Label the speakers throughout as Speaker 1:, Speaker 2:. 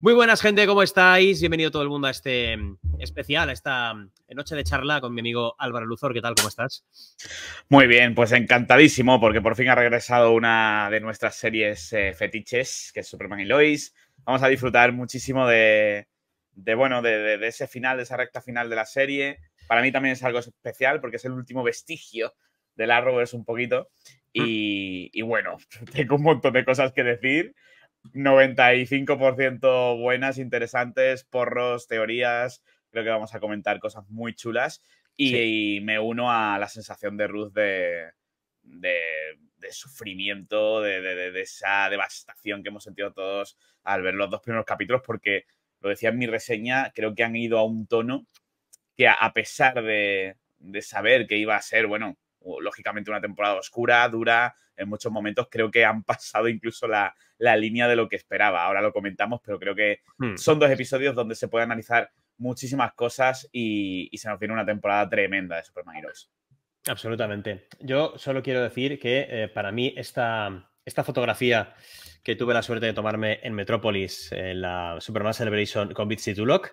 Speaker 1: Muy buenas, gente, ¿cómo estáis? Bienvenido todo el mundo a este mm, especial, a esta mm, noche de charla con mi amigo Álvaro Luzor. ¿Qué tal? ¿Cómo estás?
Speaker 2: Muy bien, pues encantadísimo porque por fin ha regresado una de nuestras series eh, fetiches, que es Superman y Lois. Vamos a disfrutar muchísimo de, bueno, de, ese final, de esa recta final de la serie. Para mí también es algo especial porque es el último vestigio de la Arrowverse un poquito. Mm. Y, y bueno, tengo un montón de cosas que decir 95% buenas, interesantes, porros, teorías. Creo que vamos a comentar cosas muy chulas. Y, me uno a la sensación de Ruth de, de, sufrimiento, de, esa devastación que hemos sentido todos al ver los dos primeros capítulos, porque lo decía en mi reseña, creo que han ido a un tono que a pesar de, saber que iba a ser, bueno, lógicamente una temporada oscura, dura, en muchos momentos creo que han pasado incluso la, línea de lo que esperaba. Ahora lo comentamos, pero creo que hmm. son dos episodios donde se puede analizar muchísimas cosas y, se nos viene una temporada tremenda de Superman Heroes.
Speaker 1: Absolutamente. Yo solo quiero decir que eh, para mí esta, esta fotografía que tuve la suerte de tomarme en Metrópolis, en la Superman Celebration con Bitsy Tulok,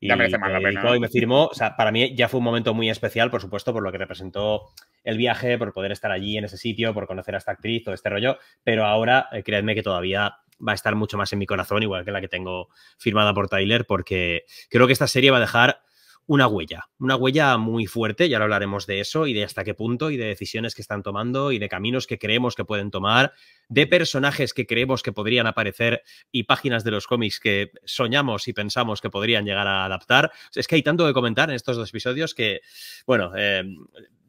Speaker 1: y,
Speaker 2: ya merece más la pena.
Speaker 1: Y me firmó, o sea, para mí ya fue un momento muy especial, por supuesto, por lo que representó el viaje, por poder estar allí en ese sitio, por conocer a esta actriz, todo este rollo, pero ahora eh, creedme que todavía va a estar mucho más en mi corazón, igual que la que tengo firmada por Tyler, porque creo que esta serie va a dejar una huella, una huella muy fuerte, ya lo hablaremos de eso y de hasta qué punto y de decisiones que están tomando y de caminos que creemos que pueden tomar, de personajes que creemos que podrían aparecer y páginas de los cómics que soñamos y pensamos que podrían llegar a adaptar. Es que hay tanto que comentar en estos dos episodios que, bueno, eh,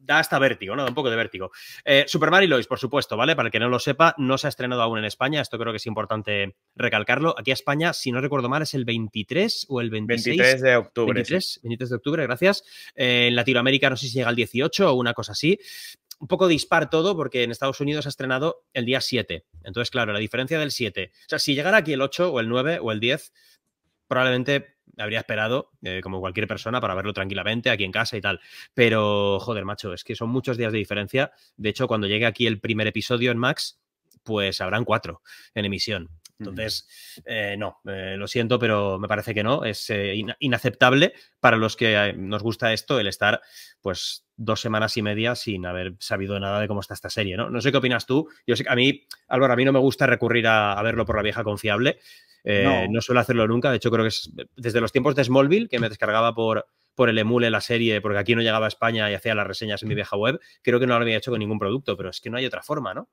Speaker 1: da hasta vértigo, ¿no? Da un poco de vértigo. Eh, Superman y Lois, por supuesto, ¿vale? Para el que no lo sepa, no se ha estrenado aún en España. Esto creo que es importante recalcarlo. Aquí a España, si no recuerdo mal, es el 23 o el 26.
Speaker 2: 23 de octubre.
Speaker 1: 23, 23 de octubre, gracias. Eh, en Latinoamérica no sé si llega el 18 o una cosa así. Un poco dispar todo porque en Estados Unidos ha estrenado el día 7. Entonces, claro, la diferencia del 7. O sea, si llegara aquí el 8 o el 9 o el 10, probablemente habría esperado, eh, como cualquier persona, para verlo tranquilamente aquí en casa y tal. Pero, joder, macho, es que son muchos días de diferencia. De hecho, cuando llegue aquí el primer episodio en Max, pues habrán cuatro en emisión. Entonces, eh, no, eh, lo siento, pero me parece que no. Es inaceptable para los que nos gusta esto el estar, pues, dos semanas y media sin haber sabido nada de cómo está esta serie, ¿no? No sé qué opinas tú. Yo sé que a mí, Álvaro, a mí no me gusta recurrir a verlo por la vieja confiable. Eh, no. suelo hacerlo nunca. De hecho, creo que es desde los tiempos de Smallville, que me descargaba por, por el emule la serie, porque aquí no llegaba a España y hacía las reseñas en mi vieja web. Creo que no lo había hecho con ningún producto, pero es que no hay otra forma, ¿no?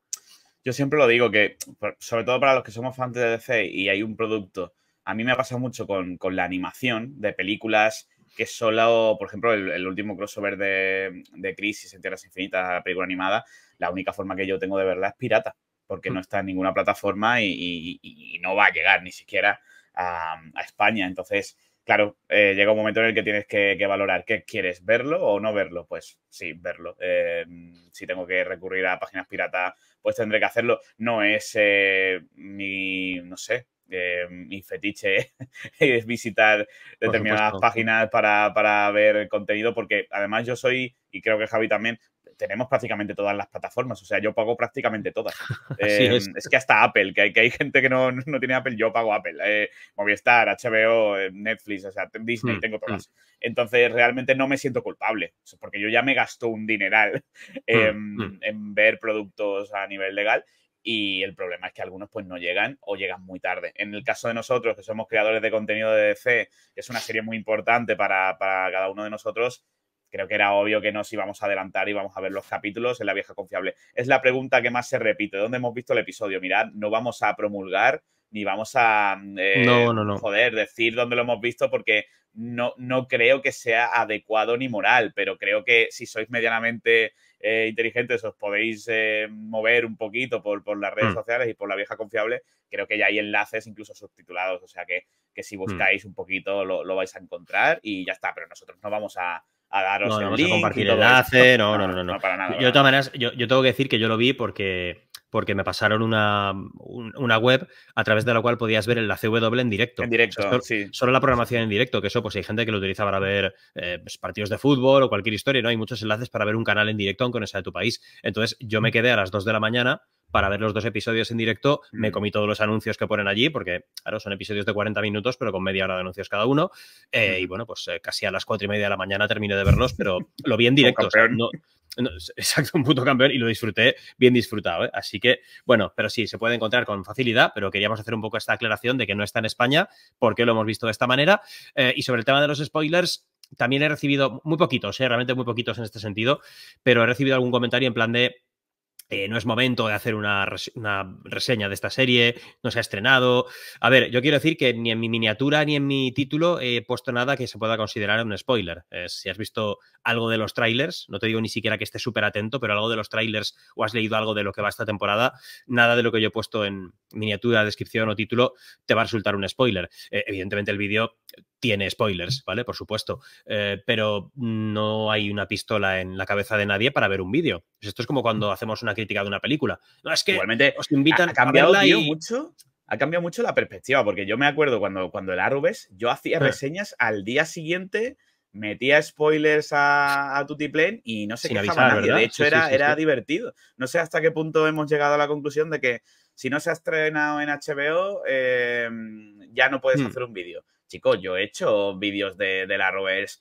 Speaker 2: Yo siempre lo digo que, sobre todo para los que somos fans de DC y hay un producto, a mí me ha pasado mucho con, la animación de películas que solo, por ejemplo, el, último crossover de, de Crisis en Tierras Infinitas, la película animada, la única forma que yo tengo de verla es pirata porque no está en ninguna plataforma y, no va a llegar ni siquiera a, España. Entonces, claro, eh, llega un momento en el que tienes que, valorar qué quieres, verlo o no verlo. Pues sí, verlo. Eh, si tengo que recurrir a páginas pirata, pues tendré que hacerlo. No es eh, mi, no sé, mi fetiche es visitar determinadas páginas para, para, ver contenido, porque además yo soy, y creo que Javi también, tenemos prácticamente todas las plataformas. O sea, yo pago prácticamente todas. Em, es. que hasta Apple, que hay, que hay gente que no, tiene Apple, yo pago Apple. Eh, Movistar, HBO, eh, Netflix, o sea, Disney, hmm, tengo todas. Hmm. Entonces, realmente no me siento culpable, porque yo ya me gasto un dineral hmm, en, ver productos a nivel legal y el problema es que algunos pues no llegan o llegan muy tarde. En el caso de nosotros, que somos creadores de contenido de DC, que es una serie muy importante para, para cada uno de nosotros, creo que era obvio que nos íbamos a adelantar y vamos a ver los capítulos en la vieja confiable. Es la pregunta que más se repite. ¿Dónde hemos visto el episodio? Mirad, no vamos a promulgar ni vamos a
Speaker 1: eh, no, no, no.
Speaker 2: joder, decir dónde lo hemos visto porque no, no creo que sea adecuado ni moral, pero creo que si sois medianamente eh, inteligentes os podéis eh, mover un poquito por, las redes mm. sociales y por la vieja confiable, creo que ya hay enlaces incluso subtitulados, o sea que, si mm. buscáis un poquito lo, lo vais a encontrar y ya está, pero nosotros no vamos a a daros
Speaker 1: no,
Speaker 2: el
Speaker 1: vamos a compartir el enlace, no, no, no, no, para nada. Yo de todas maneras, yo, tengo que decir que yo lo vi porque, porque me pasaron una, una web a través de la cual podías ver el CW en directo.
Speaker 2: En directo,
Speaker 1: sí. Solo la programación en directo, que eso pues hay gente que lo utiliza para ver eh, pues, partidos de fútbol o cualquier historia, ¿no? Hay muchos enlaces para ver un canal en directo aunque no sea de tu país. Entonces yo me quedé a las 2 de la mañana para ver los dos episodios en directo. Me
Speaker 2: Mm.
Speaker 1: comí todos los anuncios que ponen allí, porque, claro, son episodios de 40 minutos, pero con media hora de anuncios cada uno. Eh, y bueno, pues eh, casi a las cuatro y media de la mañana terminé de verlos, pero lo vi en directo. o sea,
Speaker 2: campeón.
Speaker 1: no- exacto, un puto campeón y lo disfruté bien disfrutado. ¿eh? Así que, bueno, pero sí, se puede encontrar con facilidad, pero queríamos hacer un poco esta aclaración de que no está en España, porque lo hemos visto de esta manera. Eh, y sobre el tema de los spoilers, también he recibido muy poquitos, ¿eh? realmente muy poquitos en este sentido, pero he recibido algún comentario en plan de eh, no es momento de hacer una, res- una reseña de esta serie, no se ha estrenado. A ver, yo quiero decir que ni en mi miniatura ni en mi título he puesto nada que se pueda considerar un spoiler. Eh, si has visto algo de los trailers, no te digo ni siquiera que estés súper atento, pero algo de los trailers o has leído algo de lo que va esta temporada, nada de lo que yo he puesto en miniatura, descripción o título te va a resultar un spoiler. Eh, evidentemente el vídeo tiene spoilers, ¿vale? Por supuesto. Eh, pero no hay una pistola en la cabeza de nadie para ver un vídeo. Pues esto es como cuando hacemos una crítica de una película. No, es que
Speaker 2: Igualmente,
Speaker 1: os invitan
Speaker 2: ha cambiado
Speaker 1: a verla
Speaker 2: tío,
Speaker 1: y...
Speaker 2: mucho. Ha cambiado mucho la perspectiva, porque yo me acuerdo cuando, cuando el Arrowverse, yo hacía reseñas al día siguiente, metía spoilers a, a Tutiplane y no se
Speaker 1: Sin
Speaker 2: quejaba
Speaker 1: avisar,
Speaker 2: nadie.
Speaker 1: ¿verdad?
Speaker 2: De hecho,
Speaker 1: Sí,
Speaker 2: era,
Speaker 1: sí,
Speaker 2: era divertido. No sé hasta qué punto hemos llegado a la conclusión de que si no se ha estrenado en HBO, eh, ya no puedes
Speaker 1: Hmm.
Speaker 2: hacer un vídeo. Chicos, yo he hecho vídeos de, del Arrowverse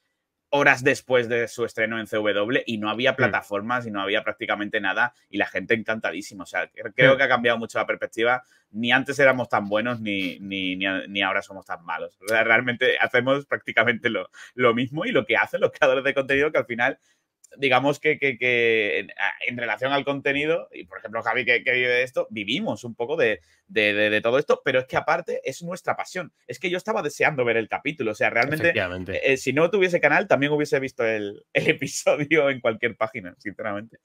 Speaker 2: horas después de su estreno en CW y no había plataformas y no había prácticamente nada y la gente encantadísima. O sea, cre- creo
Speaker 1: Hmm.
Speaker 2: que ha cambiado mucho la perspectiva. Ni antes éramos tan buenos ni, ni, ni, ahora somos tan malos. O sea, realmente hacemos prácticamente lo, lo mismo y lo que hacen los creadores de contenido que al final digamos que, que- que en, relación al contenido, y por ejemplo Javi que, que vive de esto, vivimos un poco de, de- de- de todo esto, pero es que aparte es nuestra pasión. Es que yo estaba deseando ver el capítulo, o sea, realmente eh, si no tuviese canal, también hubiese visto el, el episodio en cualquier página, sinceramente.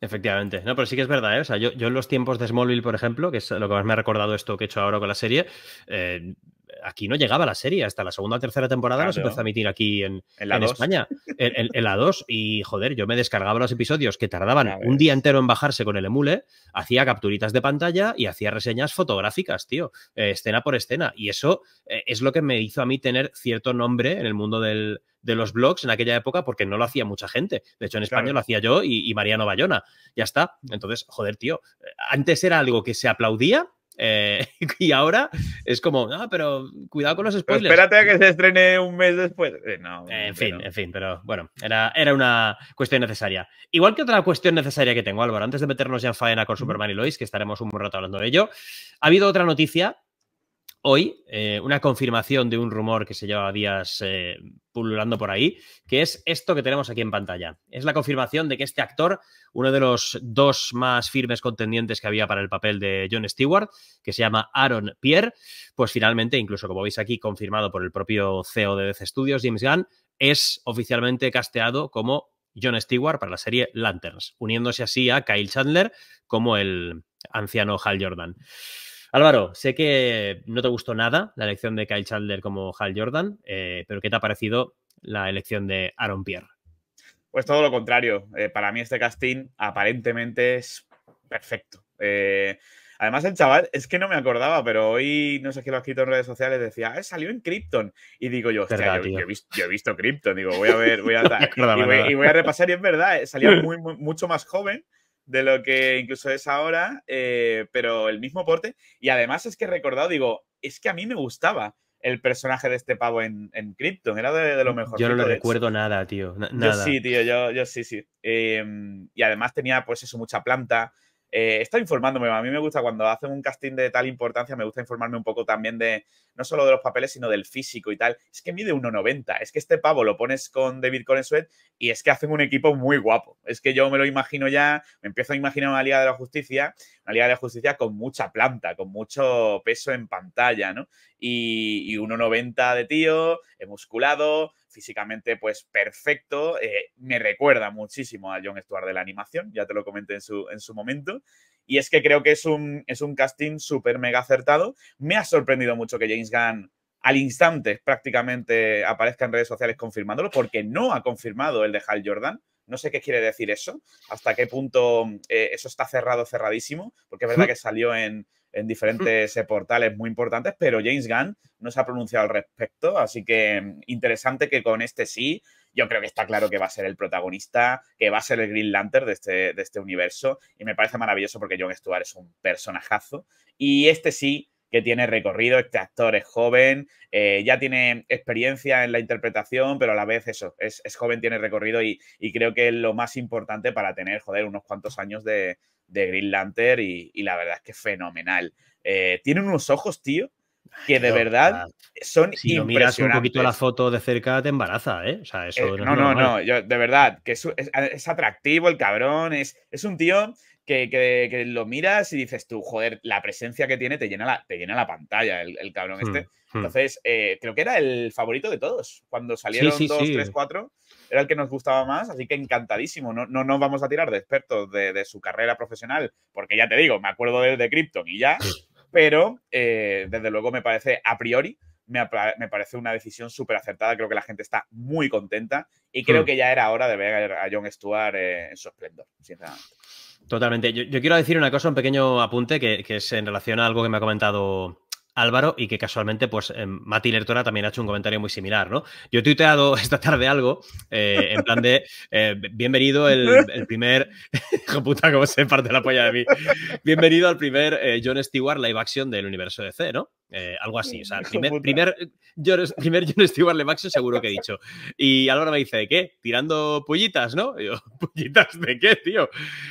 Speaker 1: Efectivamente. No, pero sí que es verdad, ¿eh? O sea, yo, yo en los tiempos de Smallville, por ejemplo, que es lo que más me ha recordado esto que he hecho ahora con la serie, eh, aquí no llegaba la serie. Hasta la segunda o tercera temporada no se
Speaker 2: Claro.
Speaker 1: empezó a emitir aquí en,
Speaker 2: En la
Speaker 1: en
Speaker 2: 2.
Speaker 1: España, en, en- la 2. Y joder, yo me descargaba los episodios que tardaban un día entero en bajarse con el emule, hacía capturitas de pantalla y hacía reseñas fotográficas, tío, eh, escena por escena. Y eso eh, es lo que me hizo a mí tener cierto nombre en el mundo del- de los blogs en aquella época porque no lo hacía mucha gente. De hecho, en España
Speaker 2: Claro.
Speaker 1: lo hacía yo y, y Mariano Bayona. Ya está. Entonces, joder, tío, eh, antes era algo que se aplaudía. Eh, y ahora es como, ah, pero cuidado con los
Speaker 2: Pero
Speaker 1: spoilers.
Speaker 2: espérate a que se estrene un mes después. Eh, no,
Speaker 1: En fin, en fin, pero bueno, era, era una cuestión necesaria. Igual que otra cuestión necesaria que tengo, Álvaro, antes de meternos ya en faena con Superman y Lois, que estaremos un buen rato hablando de ello, ha habido otra noticia hoy, eh, una confirmación de un rumor que se lleva días eh, pululando por ahí, que es esto que tenemos aquí en pantalla. Es la confirmación de que este actor, uno de los dos más firmes contendientes que había para el papel de John Stewart, que se llama Aaron Pierre, pues finalmente, incluso como veis aquí, confirmado por el propio CEO de DC Studios, James Gunn, es oficialmente casteado como John Stewart para la serie Lanterns, uniéndose así a Kyle Chandler como el anciano Hal Jordan. Álvaro, sé que no te gustó nada la elección de Kyle Chandler como Hal Jordan, eh, pero ¿qué te ha parecido la elección de Aaron Pierre?
Speaker 2: Pues todo lo contrario. Eh, para mí este casting aparentemente es perfecto. Eh, además el chaval, es que no me acordaba, pero hoy no sé qué lo ha escrito en redes sociales, decía, ah, salió en Krypton. Y digo yo, hostia, yo, yo he visto, yo he visto Krypton, digo, voy a ver, voy a...
Speaker 1: acordaba
Speaker 2: y, voy,
Speaker 1: nada.
Speaker 2: y voy a repasar y es verdad, salía muy, muy- mucho más joven de lo que incluso es ahora, eh, pero el mismo porte. Y además es que he recordado, digo, es que a mí me gustaba el personaje de este pavo en, en Krypton, era de, de lo mejor.
Speaker 1: Yo no lo recuerdo nada, tío. na-
Speaker 2: Yo
Speaker 1: nada.
Speaker 2: sí, tío, yo, yo sí, sí. Eh, y además tenía, pues eso, mucha planta. Eh, he estado informándome, a mí me gusta cuando hacen un casting de tal importancia, me gusta informarme un poco también de, no solo de los papeles, sino del físico y tal. Es que mide 1,90. Es que este pavo lo pones con David Corenswet y es que hacen un equipo muy guapo. Es que yo me lo imagino ya, me empiezo a imaginar una Liga de la Justicia, una Liga de la Justicia con mucha planta, con mucho peso en pantalla, ¿no? Y, y 1,90 de tío, musculado, físicamente pues perfecto. eh, me recuerda muchísimo a John Stewart de la animación, ya te lo comenté en su, en su momento. Y es que creo que es un, es un casting súper mega acertado. Me ha sorprendido mucho que James Gunn al instante prácticamente aparezca en redes sociales confirmándolo, porque no ha confirmado el de Hal Jordan. No sé qué quiere decir eso, hasta qué punto eh, eso está cerrado, cerradísimo, porque es verdad que salió en, en diferentes eh, portales muy importantes, pero James Gunn no se ha pronunciado al respecto, así que mm, interesante que con este sí, yo creo que está claro que va a ser el protagonista, que va a ser el Green Lantern de este, de este universo, y me parece maravilloso porque John Stewart es un personajazo, y este sí que tiene recorrido, este actor es joven, eh, ya tiene experiencia en la interpretación, pero a la vez eso, es, joven, tiene recorrido y, creo que es lo más importante para tener, joder, unos cuantos años de, Green Lantern y, la verdad es que es fenomenal. Eh, tiene unos ojos, tío, que de verdad son
Speaker 1: si no miras un poquito la foto de cerca te embaraza, ¿eh? O sea, eso
Speaker 2: eh, no, no, no, de verdad, que es, atractivo el cabrón, es, es un tío que, lo miras y dices tú, joder, la presencia que tiene te llena la, te llena la pantalla, el, cabrón hmm, este. Hmm. Entonces, eh, creo que era el favorito de todos. Cuando salieron 2, 3, 4, era el que nos gustaba más, así que encantadísimo. No, no nos vamos a tirar de expertos de, su carrera profesional, porque ya te digo, me acuerdo de, de Krypton y ya, pero eh, desde luego me parece a priori me, parece una decisión súper acertada. Creo que la gente está muy contenta y creo hmm. que ya era hora de ver a John Stewart eh, en su esplendor, sinceramente.
Speaker 1: Totalmente. Yo, quiero decir una cosa, un pequeño apunte que, es en relación a algo que me ha comentado Álvaro y que casualmente, pues, eh, Mati Lertora también ha hecho un comentario muy similar, ¿no? Yo he tuiteado esta tarde algo eh, en plan de eh, bienvenido el, primer. Hijo puta, cómo se parte la polla de mí. Bienvenido al primer John Stewart live action del universo de C, ¿no? algo así. O sea, primer, primer, John, primer John Stewart live action seguro que he dicho. Y Álvaro me dice, ¿de qué? Tirando pullitas, ¿no? yo, ¿pullitas de qué, tío?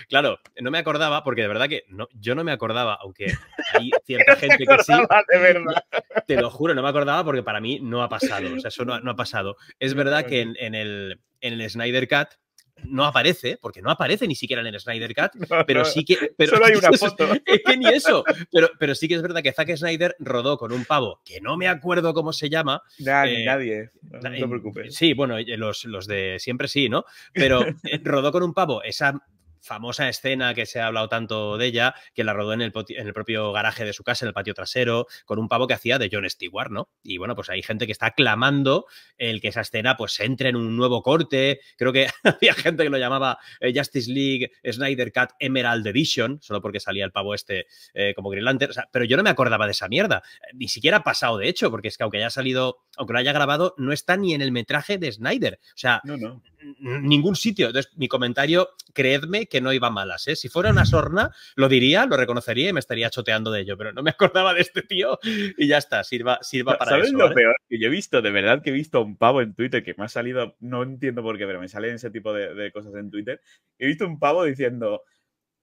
Speaker 1: Claro, no me acordaba, porque de verdad que no, yo no me acordaba, aunque hay cierta gente que sí
Speaker 2: de verdad.
Speaker 1: Te lo juro, no me acordaba porque para mí no ha pasado. O sea, eso no, ha pasado. Es verdad que en, el, en el Snyder Cut no aparece, porque no aparece ni siquiera en el Snyder Cut, pero sí que. Pero,
Speaker 2: Solo hay una foto.
Speaker 1: Es que ni eso. Pero, pero sí que es verdad que Zack Snyder rodó con un pavo que no me acuerdo cómo se llama.
Speaker 2: Eh, nadie, no, te preocupes.
Speaker 1: Sí, bueno, los, los de siempre sí, ¿no? Pero eh, rodó con un pavo esa famosa escena que se ha hablado tanto de ella, que la rodó en el, en el, propio garaje de su casa, en el patio trasero, con un pavo que hacía de John Stewart, ¿no? Y bueno, pues hay gente que está clamando el que esa escena pues entre en un nuevo corte. Creo que había gente que lo llamaba eh, Justice League Snyder Cut Emerald Edition, solo porque salía el pavo este eh, como Green Lantern. pero yo no me acordaba de esa mierda. Ni siquiera ha pasado, de hecho, porque es que aunque haya salido, aunque lo haya grabado, no está ni en el metraje de Snyder. O sea,
Speaker 2: no, no
Speaker 1: ningún sitio. Entonces, mi comentario, creedme que no iba malas. ¿eh? Si fuera una sorna, lo diría, lo reconocería y me estaría choteando de ello, pero no me acordaba de este tío y ya está, sirva, sirva para
Speaker 2: ¿Sabes
Speaker 1: eso.
Speaker 2: lo peor? Que yo he visto, de verdad que he visto un pavo en Twitter que me ha salido, no entiendo por qué, pero me salen ese tipo de, de cosas en Twitter. He visto un pavo diciendo,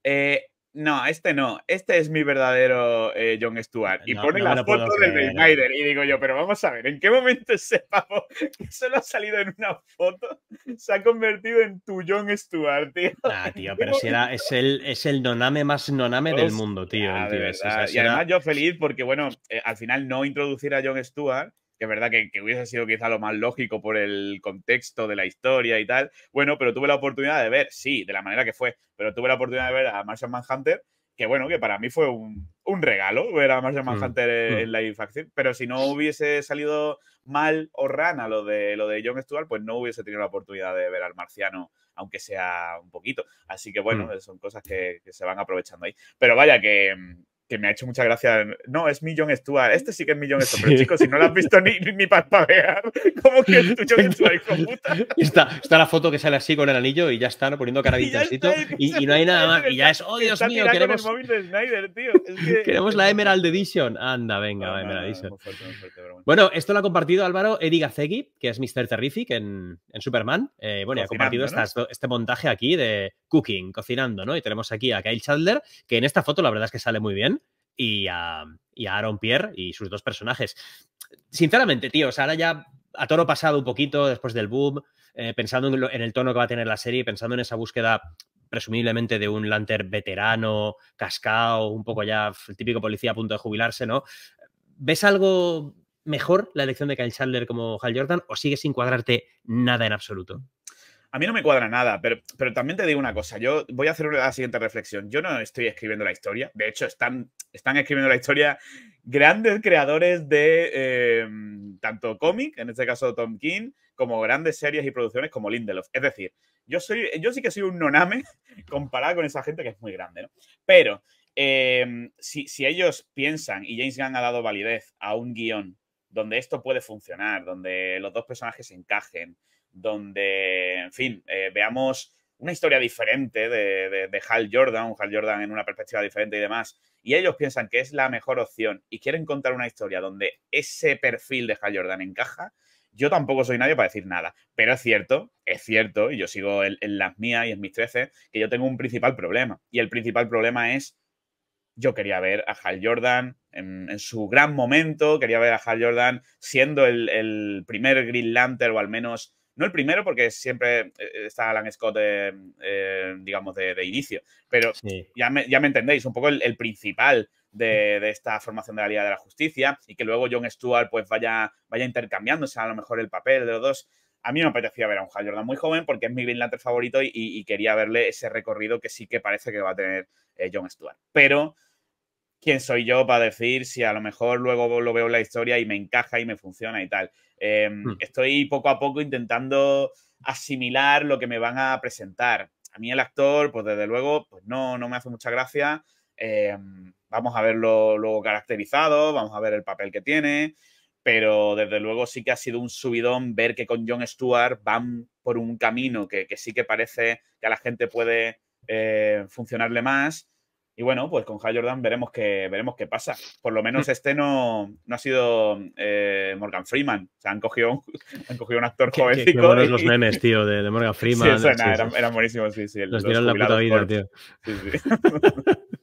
Speaker 2: eh, no, este no, este es mi verdadero eh, John Stewart. Y pone la foto del Snyder. Y digo yo, pero vamos a ver, ¿en qué momento ese pavo que solo ha salido en una foto se ha convertido en tu John Stewart, tío?
Speaker 1: Ah, tío, pero si era, es el, es el noname más noname del mundo, tío.
Speaker 2: y además yo feliz porque, bueno, eh, al final no introducir a John Stewart que es verdad que, hubiese sido quizá lo más lógico por el contexto de la historia y tal. Bueno, pero tuve la oportunidad de ver, sí, de la manera que fue, pero tuve la oportunidad de ver a Martian Manhunter, que bueno, que para mí fue un, regalo ver a Martian mm, Manhunter en, la mm. infacción, pero si no hubiese salido mal o rana lo de, lo de John Stewart, pues no hubiese tenido la oportunidad de ver al marciano, aunque sea un poquito. Así que bueno, mm. son cosas que, que, se van aprovechando ahí. Pero vaya que, que me ha hecho mucha gracia. No, es mi John Stewart. Este sí que es mi John Stewart. Pero chicos, si no lo has visto ni, ni, para ver, ¿cómo que es tu John Stewart, hijo puta?
Speaker 1: Está, está la foto que sale así con el anillo y ya está, poniendo cara de. Y, y, no hay nada más. Y ya es, oh Dios mío, queremos.
Speaker 2: El móvil de Snyder, tío.
Speaker 1: queremos la Emerald Edition. Anda, venga, no, Emerald Edition. bueno. esto lo ha compartido Álvaro Eddie Gazegui, que es Mr. Terrific en, en Superman. Eh, bueno, y ha compartido este montaje aquí de cooking, cocinando, ¿no? Y tenemos aquí a Kyle Chandler, que en esta foto la verdad es que sale muy bien y a, Aaron Pierre y sus dos personajes. Sinceramente, tío, ahora ya a toro pasado un poquito después del boom, eh, pensando en, el tono que va a tener la serie, pensando en esa búsqueda presumiblemente de un Lantern veterano, cascao, un poco ya el típico policía a punto de jubilarse, ¿no? ¿Ves algo mejor la elección de Kyle Chandler como Hal Jordan o sigue sin cuadrarte nada en absoluto?
Speaker 2: A mí no me cuadra nada, pero, pero también te digo una cosa. Yo voy a hacer la siguiente reflexión. Yo no estoy escribiendo la historia. De hecho, están, están escribiendo la historia grandes creadores de em, tanto cómic, en este caso Tom King, como grandes series y producciones como Lindelof. Es decir, yo, soy, yo sí que soy un noname comparado con esa gente que es muy grande, ¿no? Pero em, si, si, ellos piensan, y James Gunn ha dado validez a un guion donde esto puede funcionar, donde los dos personajes encajen, donde, en fin, eh, veamos una historia diferente de, de, Hal Jordan, un Hal Jordan en una perspectiva diferente y demás, y ellos piensan que es la mejor opción y quieren contar una historia donde ese perfil de Hal Jordan encaja, yo tampoco soy nadie para decir nada. Pero es cierto, es cierto, y yo sigo en, las mías y en mis 13, que yo tengo un principal problema. Y el principal problema es, yo quería ver a Hal Jordan en, su gran momento, quería ver a Hal Jordan siendo el, primer Green Lantern o al menos no el primero, porque siempre eh, está Alan Scott, eh, digamos, de, inicio. Pero ya, me, ya, me, entendéis, un poco el, principal de, esta formación de la Liga de la Justicia y que luego John Stewart pues vaya, vaya intercambiándose a lo mejor el papel de los dos. A mí me apetecía ver a un Hal Jordan muy joven porque es mi Green Lantern favorito y, quería verle ese recorrido que sí que parece que va a tener eh, John Stewart. Pero quién soy yo para decir si a lo mejor luego lo veo en la historia y me encaja y me funciona y tal. Em, hmm. Estoy poco a poco intentando asimilar lo que me van a presentar. A mí el actor, pues desde luego, pues no, no me hace mucha gracia. Em, vamos a verlo luego caracterizado, vamos a ver el papel que tiene, pero desde luego sí que ha sido un subidón ver que con John Stewart van por un camino que, que sí que parece que a la gente puede eh, funcionarle más y bueno, pues con Hal Jordan veremos qué, veremos qué pasa. Por lo menos hmm. este no, no ha sido eh, Morgan Freeman. O sea, han cogido un, han cogido un actor jovencito.
Speaker 1: Qué, los memes, tío, de, Morgan Freeman.
Speaker 2: Sí, eran, buenísimos, sí, sí.
Speaker 1: Los, dieron la puta vida, tío. Sí, sí.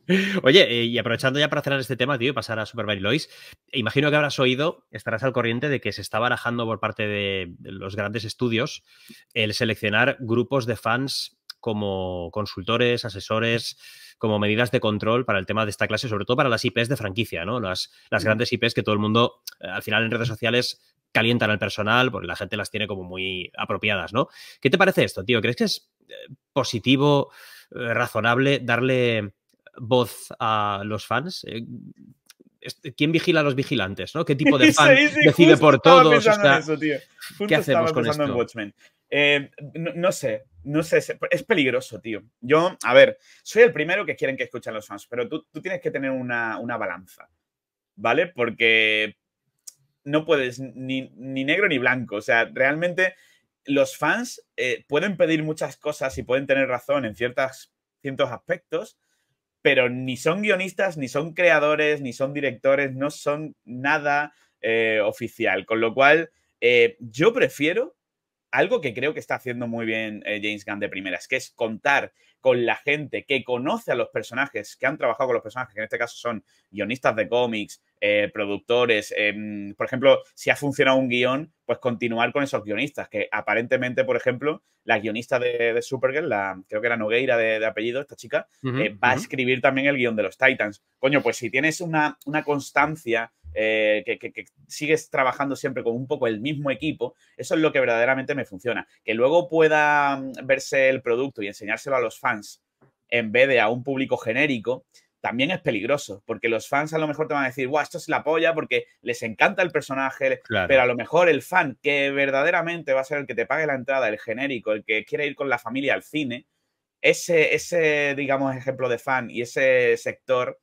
Speaker 1: Oye, eh, y aprovechando ya para cerrar este tema, tío, y pasar a Super Mario Lois, imagino que habrás oído, estarás al corriente de que se está barajando por parte de los grandes estudios el seleccionar grupos de fans como consultores, asesores, como medidas de control para el tema de esta clase, sobre todo para las IPs de franquicia, ¿no? Las, las grandes IPs que todo el mundo, eh, al final en redes sociales, calientan al personal porque la gente las tiene como muy apropiadas, ¿no? ¿Qué te parece esto, tío? ¿Crees que es eh, positivo, eh, razonable darle voz a los fans? ¿Quién vigila a los vigilantes? ¿no? ¿Qué tipo de fan decide por todos? ¿Qué hacemos con esto?
Speaker 2: Eh, no, sé, no sé, es peligroso, tío. Yo, a ver, soy el primero que quieren que escuchen los fans, pero tú, tienes que tener una, balanza, ¿vale? Porque no puedes ni, negro ni blanco, o sea, realmente los fans eh, pueden pedir muchas cosas y pueden tener razón en ciertos aspectos, pero ni son guionistas, ni son creadores, ni son directores, no son nada eh, oficial. Con lo cual, yo prefiero algo que creo que está haciendo muy bien eh, James Gunn de primeras, que es contar con la gente que conoce a los personajes, que han trabajado con los personajes, que en este caso son guionistas de cómics, eh, productores. Em, por ejemplo, si ha funcionado un guion, pues continuar con esos guionistas, que aparentemente, por ejemplo, la guionista de, Supergirl, la, creo que era Nogueira de, apellido, esta chica, eh, va a escribir también el guion de los Titans. Coño, pues si tienes una, una constancia eh, que, sigues trabajando siempre con un poco el mismo equipo, eso es lo que verdaderamente me funciona. Que luego pueda mm, verse el producto y enseñárselo a los fans en vez de a un público genérico, también es peligroso, porque los fans a lo mejor te van a decir, guau, esto es la polla porque les encanta el personaje, pero a lo mejor el fan que verdaderamente va a ser el que te pague la entrada, el genérico, el que quiere ir con la familia al cine, ese, ese digamos, ejemplo de fan y ese sector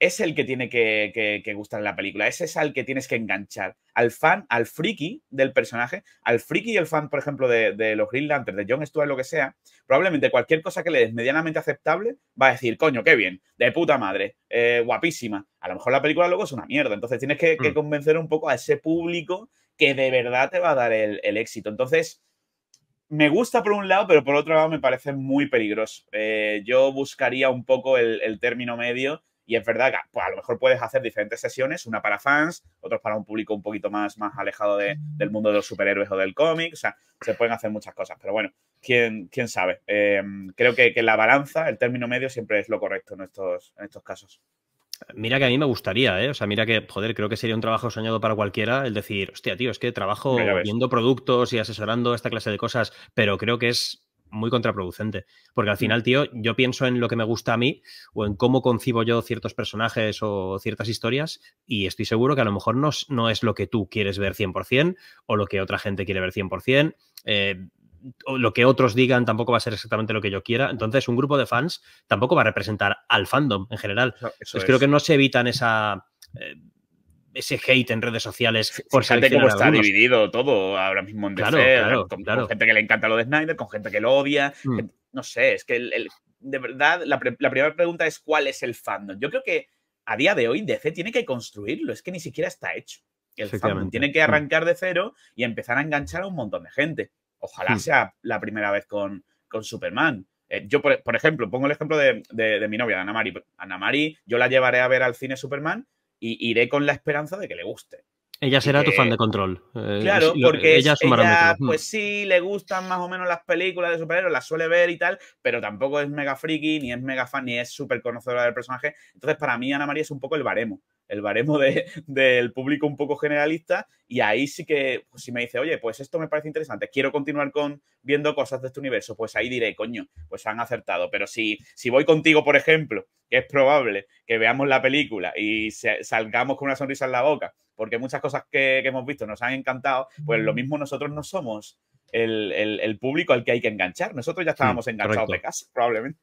Speaker 2: es el que tiene que, gustar en la película. Ese es al que tienes que enganchar. Al fan, al friki del personaje, al friki y el fan, por ejemplo, de, los Green Lanterns, de John Stewart, lo que sea, probablemente cualquier cosa que le des medianamente aceptable va a decir, coño, qué bien, de puta madre, eh, guapísima. A lo mejor la película luego es una mierda. Entonces tienes que, mm. convencer un poco a ese público que de verdad te va a dar el, éxito. Entonces, me gusta por un lado, pero por otro lado me parece muy peligroso. Eh, yo buscaría un poco el término medio y es verdad que pues, a lo mejor puedes hacer diferentes sesiones, una para fans, otros para un público un poquito más, más alejado del mundo de los superhéroes o del cómic. O sea, se pueden hacer muchas cosas. Pero bueno, quién, quién sabe. Em, creo que, la balanza, el término medio, siempre es lo correcto en estos, en estos casos.
Speaker 1: Mira que a mí me gustaría, ¿eh? O sea, mira que, joder, creo que sería un trabajo soñado para cualquiera el decir, hostia, tío, es que trabajo viendo productos y asesorando esta clase de cosas, pero creo que es muy contraproducente. Porque al final, tío, yo pienso en lo que me gusta a mí o en cómo concibo yo ciertos personajes o ciertas historias y estoy seguro que a lo mejor no, no es lo que tú quieres ver 100% o lo que otra gente quiere ver 100%. Eh, lo que otros digan tampoco va a ser exactamente lo que yo quiera. Entonces, un grupo de fans tampoco va a representar al fandom en general. Creo que no se evitan esa. Eh, ese hate en redes sociales
Speaker 2: por Fíjate cómo está dividido todo ahora mismo en DC, con, gente que le encanta lo de Snyder, con gente que lo odia. Mm. no sé, es que de verdad la, la, primera pregunta es cuál es el fandom. Yo creo que a día de hoy DC tiene que construirlo, es que ni siquiera está hecho. El fandom tiene que mm. arrancar de cero y empezar a enganchar a un montón de gente. Ojalá hmm. sea la primera vez con, con Superman. Eh, yo, por, ejemplo, pongo el ejemplo de, de, mi novia, Ana Mari. Ana Mari, yo la llevaré a ver al cine Superman y iré con la esperanza de que le guste.
Speaker 1: Ella será tu fan de control.
Speaker 2: Eh, claro, porque ella, hmm. pues sí, le gustan más o menos las películas de superhéroes, las suele ver y tal, pero tampoco es mega friki, ni es mega fan, ni es súper conocedora del personaje. Entonces, para mí, Ana María es un poco el baremo el baremo del público un poco generalista y ahí sí que, pues, si me dice, oye, pues esto me parece interesante, quiero continuar con viendo cosas de este universo, pues ahí diré, coño, pues han acertado. Pero si, si voy contigo, por ejemplo, que es probable que veamos la película y salgamos con una sonrisa en la boca, porque muchas cosas que, hemos visto nos han encantado, pues lo mismo nosotros no somos el, público al que hay que enganchar. Nosotros ya estábamos enganchados de casa, probablemente.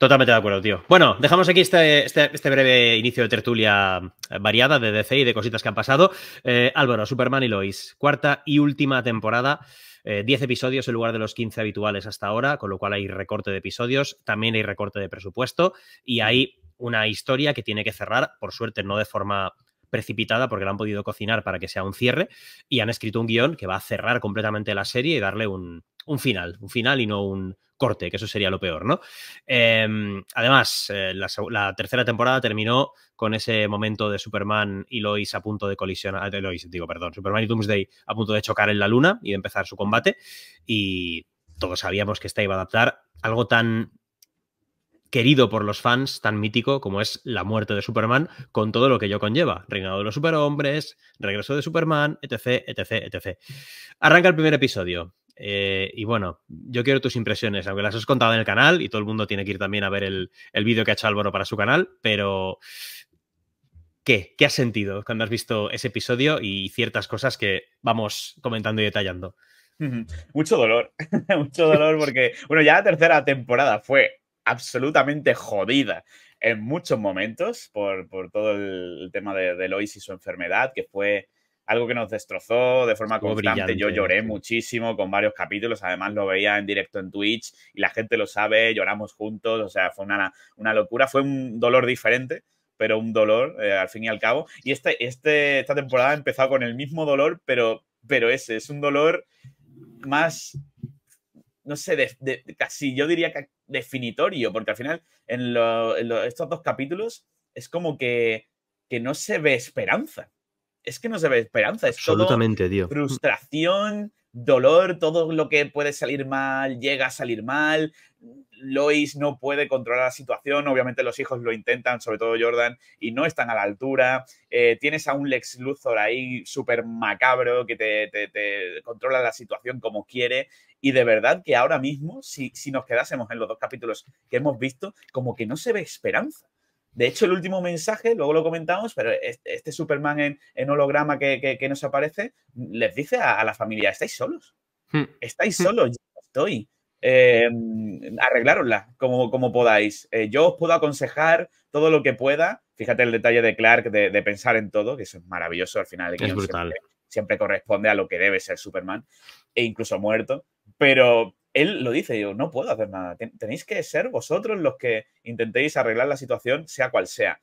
Speaker 1: Totalmente de acuerdo, tío. Bueno, dejamos aquí este, este, este, breve inicio de tertulia variada de DC y de cositas que han pasado. Eh, Álvaro, Superman y Lois, cuarta y última temporada. 10 eh, episodios en lugar de los 15 habituales hasta ahora, con lo cual hay recorte de episodios, también hay recorte de presupuesto y hay una historia que tiene que cerrar, por suerte no de forma precipitada porque la han podido cocinar para que sea un cierre y han escrito un guion que va a cerrar completamente la serie y darle un final, un final y no un, corte, que eso sería lo peor, ¿no? Em, además, eh, la, tercera temporada terminó con ese momento de Superman y Lois a punto de colisionar, de Lois, digo, perdón, Superman y Doomsday a punto de chocar en la luna y de empezar su combate y todos sabíamos que esta iba a adaptar algo tan querido por los fans, tan mítico como es la muerte de Superman, con todo lo que ello conlleva. Reinado de los superhombres, regreso de Superman, etc, etc, etc. Arranca el primer episodio. Eh, y bueno, yo quiero tus impresiones, aunque las has contado en el canal y todo el mundo tiene que ir también a ver el, vídeo que ha hecho Álvaro para su canal, pero ¿qué? ¿Qué has sentido cuando has visto ese episodio y ciertas cosas que vamos comentando y detallando?
Speaker 2: Mucho dolor, mucho dolor porque, bueno, ya la tercera temporada fue absolutamente jodida en muchos momentos por, todo el, tema de Lois y su enfermedad, que fue algo que nos destrozó de forma constante. Yo lloré muchísimo con varios capítulos, además lo veía en directo en Twitch y la gente lo sabe, lloramos juntos, o sea, fue una, una locura, fue un dolor diferente pero un dolor eh, al fin y al cabo. Y este, este, esta temporada ha empezado con el mismo dolor, pero, pero ese es un dolor más, no sé, de, casi yo diría que definitorio, porque al final en, estos dos capítulos es como que, que no se ve esperanza es que no se ve esperanza. Es
Speaker 1: Absolutamente, tío.
Speaker 2: Frustración, dolor, todo lo que puede salir mal llega a salir mal. Lois no puede controlar la situación, obviamente los hijos lo intentan, sobre todo Jordan, y no están a la altura. Eh, tienes a un Lex Luthor ahí súper macabro que te, controla la situación como quiere. Y de verdad que ahora mismo, si, si nos quedásemos en los dos capítulos que hemos visto, como que no se ve esperanza. De hecho, el último mensaje, luego lo comentamos, pero este, Superman en, holograma que, nos aparece, les dice a, la familia, estáis solos, hmm. estáis hmm. solos, yo estoy. Eh, arreglárosla como, como podáis. Eh, yo os puedo aconsejar todo lo que pueda. Fíjate el detalle de Clark de, pensar en todo, que eso es maravilloso al final.
Speaker 1: Es brutal.
Speaker 2: Siempre, siempre, corresponde a lo que debe ser Superman, e incluso muerto. Pero él lo dice, yo no puedo hacer nada. Tenéis que ser vosotros los que intentéis arreglar la situación, sea cual sea.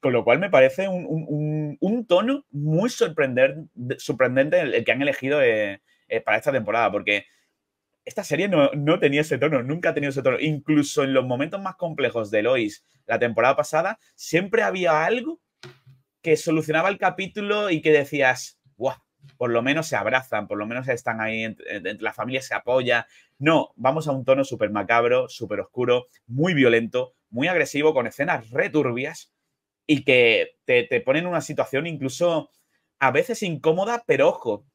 Speaker 2: Con lo cual me parece un, tono muy sorprendente el, que han elegido eh, eh, para esta temporada, porque esta serie no, no, tenía ese tono, nunca ha tenido ese tono. Incluso en los momentos más complejos de Lois la temporada pasada, siempre había algo que solucionaba el capítulo y que decías, ¡guau! Por lo menos se abrazan, por lo menos están ahí, entre, la familia se apoya. No, vamos a un tono súper macabro, súper oscuro, muy violento, muy agresivo, con escenas returbias y que te, te ponen en una situación incluso a veces incómoda, pero ojo,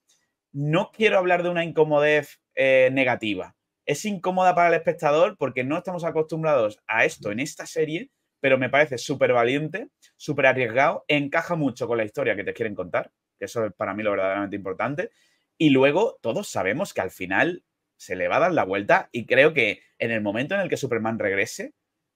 Speaker 2: no quiero hablar de una incomodez eh, negativa. Es incómoda para el espectador porque no estamos acostumbrados a esto en esta serie, pero me parece súper valiente, súper arriesgado, encaja mucho con la historia que te quieren contar que eso es para mí lo verdaderamente importante. Y luego todos sabemos que al final se le va a dar la vuelta y creo que en el momento en el que Superman regrese,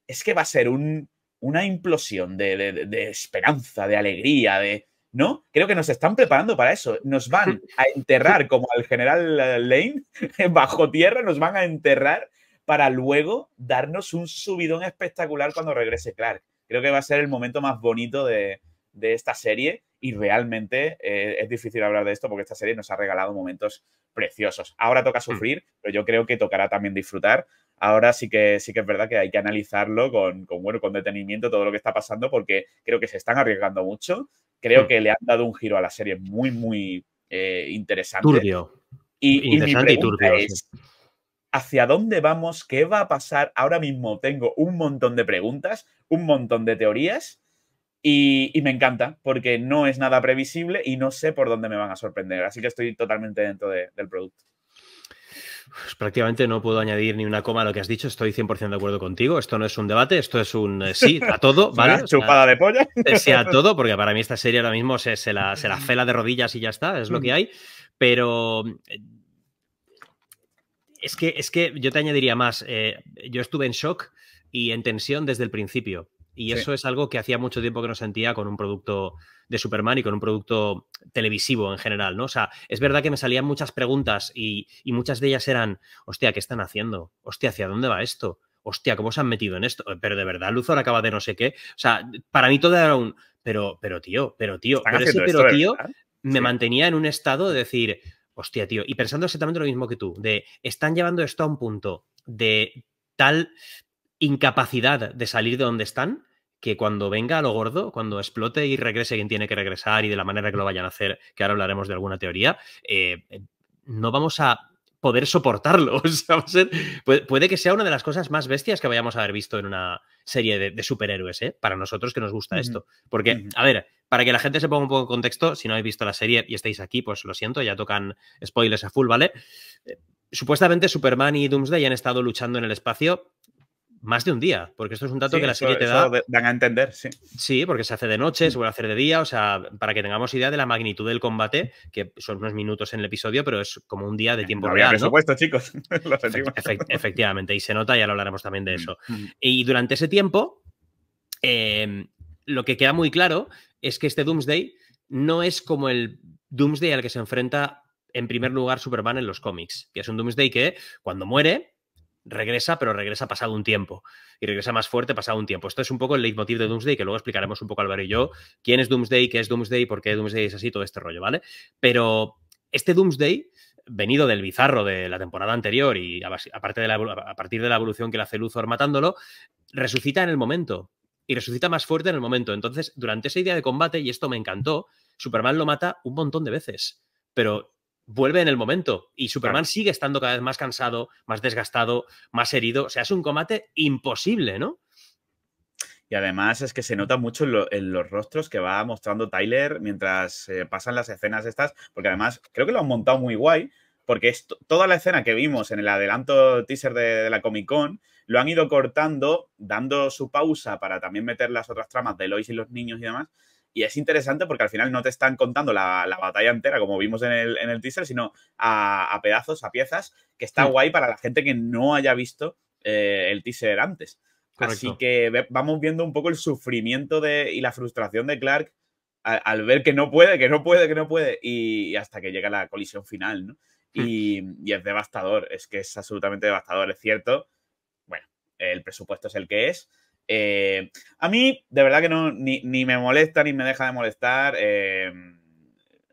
Speaker 2: es que va a ser un, una implosión de, de, esperanza, de alegría, de... ¿No? Creo que nos están preparando para eso. Nos van a enterrar como al general Lane bajo tierra, nos van a enterrar para luego darnos un subidón espectacular cuando regrese Clark. Creo que va a ser el momento más bonito de, de esta serie y realmente eh, es difícil hablar de esto porque esta serie nos ha regalado momentos preciosos. Ahora toca mm. sufrir, pero yo creo que tocará también disfrutar. Ahora sí que sí que es verdad que hay que analizarlo con, bueno, con detenimiento todo lo que está pasando porque creo que se están arriesgando mucho. Creo mm. que le han dado un giro a la serie muy, muy eh, interesante.
Speaker 1: Turbio.
Speaker 2: Y, interesante y, turbio, es, ¿hacia dónde vamos? ¿Qué va a pasar? Ahora mismo tengo un montón de preguntas, un montón de teorías y, me encanta porque no es nada previsible y no sé por dónde me van a sorprender. Así que estoy totalmente dentro del producto.
Speaker 1: Pues prácticamente no puedo añadir ni una coma a lo que has dicho, estoy 100% de acuerdo contigo. Esto no es un debate, esto es un eh, sí a todo, ¿vale?
Speaker 2: chupada de polla.
Speaker 1: Eh, sí a todo, porque para mí esta serie ahora mismo se, la, se la fela de rodillas y ya está, es lo que hay. Pero eh, es que, es que yo te añadiría más. yo estuve en shock y en tensión desde el principio. Y eso es algo que hacía mucho tiempo que no sentía con un producto de Superman y con un producto televisivo en general, ¿no? O sea, es verdad que me salían muchas preguntas y, muchas de ellas eran, hostia, ¿qué están haciendo? Hostia, ¿hacia dónde va esto? Hostia, ¿cómo se han metido en esto? Pero de verdad, Luthor acaba de no sé qué. O sea, para mí todo era un, pero, pero tío, pero tío, pero ese pero tío me mantenía en un estado de decir, hostia, tío, y pensando exactamente lo mismo que tú, de están llevando esto a un punto de tal incapacidad de salir de donde están, que cuando venga a lo gordo, cuando explote y regrese quien tiene que regresar y de la manera que lo vayan a hacer, que ahora hablaremos de alguna teoría, eh, eh, no vamos a poder soportarlo. puede, que sea una de las cosas más bestias que vayamos a haber visto en una serie de, superhéroes, ¿eh? para nosotros que nos gusta esto. Porque, a ver, para que la gente se ponga un poco en contexto, si no habéis visto la serie y estáis aquí, pues lo siento, ya tocan spoilers a full, ¿vale? supuestamente Superman y Doomsday han estado luchando en el espacio más de un día, porque esto es un dato que la serie te da.
Speaker 2: Dan a entender, sí.
Speaker 1: Sí, porque se hace de noche, se vuelve a hacer de día, o sea, para que tengamos idea de la magnitud del combate, que son unos minutos en el episodio, pero es como un día de tiempo
Speaker 2: no
Speaker 1: real.
Speaker 2: presupuesto, chicos.
Speaker 1: efectivamente, y se nota, ya lo hablaremos también de mm, eso. Mm. Y durante ese tiempo, em, lo que queda muy claro es que este Doomsday no es como el Doomsday al que se enfrenta en primer lugar Superman en los cómics, que es un Doomsday que cuando muere regresa, pero regresa pasado un tiempo. Y regresa más fuerte pasado un tiempo. Esto es un poco el leitmotiv de Doomsday, que luego explicaremos un poco Álvaro y yo quién es Doomsday, qué es Doomsday, por qué Doomsday es así, todo este rollo, ¿vale? Pero este Doomsday, venido del bizarro de la temporada anterior y a partir de la evolución que le hace Luthor matándolo, resucita en el momento. Y resucita más fuerte en el momento. Entonces, durante esa idea de combate, y esto me encantó, Superman lo mata un montón de veces. Pero vuelve en el momento. Y Superman sigue estando cada vez más cansado, más desgastado, más herido. O sea, es un combate imposible, ¿no?
Speaker 2: Y además es que se nota mucho en, los rostros que va mostrando Tyler mientras eh, pasan las escenas estas, porque además creo que lo han montado muy guay, porque es toda la escena que vimos en el adelanto teaser de, la Comic Con, lo han ido cortando, dando su pausa para también meter las otras tramas de Lois y los niños y demás, y es interesante porque al final no te están contando la, batalla entera, como vimos en el, en el teaser, sino a, pedazos, a piezas, que está guay para la gente que no haya visto eh, el teaser antes. Así que vamos viendo un poco el sufrimiento de, y la frustración de Clark al, ver que no puede, que no puede, que no puede, y, hasta que llega la colisión final, ¿no? Hmm. Y, y, es devastador, es que es absolutamente devastador, es cierto. Bueno, el presupuesto es el que es, eh, a mí, de verdad que no, ni, me molesta ni me deja de molestar. Eh,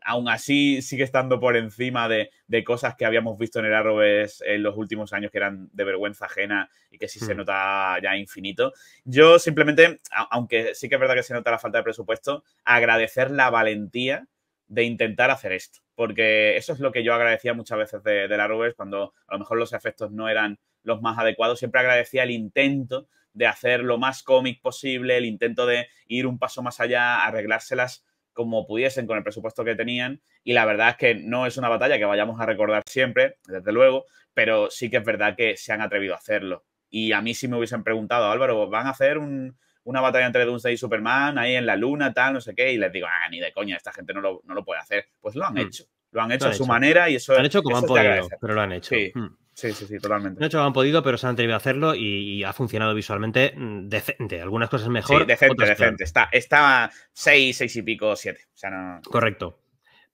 Speaker 2: aún así, sigue estando por encima de, cosas que habíamos visto en el Arrowverse en los últimos años que eran de vergüenza ajena y que sí se hmm. nota ya infinito. Yo simplemente, aunque sí que es verdad que se nota la falta de presupuesto, agradecer la valentía de intentar hacer esto. Porque eso es lo que yo agradecía muchas veces de, de cuando a lo mejor los efectos no eran los más adecuados. Siempre agradecía el intento de hacer lo más cómic posible, el intento de ir un paso más allá, arreglárselas como pudiesen con el presupuesto que tenían. Y la verdad es que no es una batalla que vayamos a recordar siempre, desde luego, pero sí que es verdad que se han atrevido a hacerlo. Y a mí si me hubiesen preguntado, Álvaro, ¿van a hacer una batalla entre Doomsday y Superman ahí en la luna, tal, no sé qué? Y les digo, ah, ni de coña, esta gente no lo, puede hacer. Pues lo han hmm. hecho. Lo han hecho a su manera y eso
Speaker 1: Lo han hecho como han podido, pero lo han hecho.
Speaker 2: Sí. Hmm. Sí, sí, sí, totalmente.
Speaker 1: No he hecho han podido, pero se han atrevido a hacerlo y, ha funcionado visualmente decente. Algunas cosas mejor.
Speaker 2: Sí, decente, decente. Está, está 6, 6 y pico, 7. O sea, no...
Speaker 1: Correcto.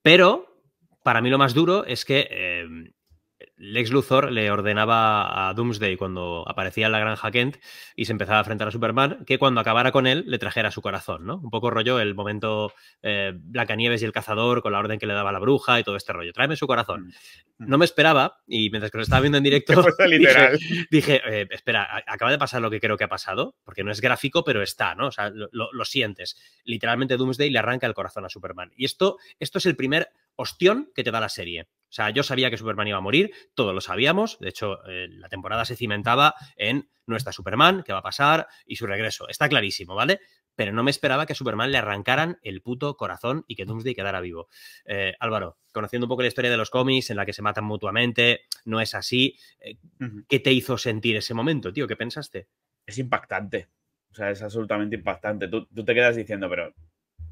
Speaker 1: Pero para mí lo más duro es que eh, Lex Luthor le ordenaba a Doomsday cuando aparecía en la granja Kent y se empezaba a enfrentar a Superman que cuando acabara con él le trajera su corazón, ¿no? Un poco rollo el momento eh, Blancanieves y el cazador con la orden que le daba la bruja y todo este rollo. Tráeme su corazón. Mm. No me esperaba y mientras que lo estaba viendo en directo dije, eh, espera, acaba de pasar lo que creo que ha pasado, porque no es gráfico, pero está, ¿no? O sea, lo, lo sientes. Literalmente Doomsday le arranca el corazón a Superman. Y esto, esto es el primer ostión que te da la serie. O sea, yo sabía que Superman iba a morir, todos lo sabíamos. De hecho, eh, la temporada se cimentaba en nuestra Superman, qué va a pasar y su regreso. Está clarísimo, ¿vale? Pero no me esperaba que a Superman le arrancaran el puto corazón y que Doomsday quedara vivo. Eh, Álvaro, conociendo un poco la historia de los cómics en la que se matan mutuamente, no es así. Eh, ¿Qué te hizo sentir ese momento, tío? ¿Qué pensaste?
Speaker 2: Es impactante. O sea, es absolutamente impactante. Tú, te quedas diciendo, pero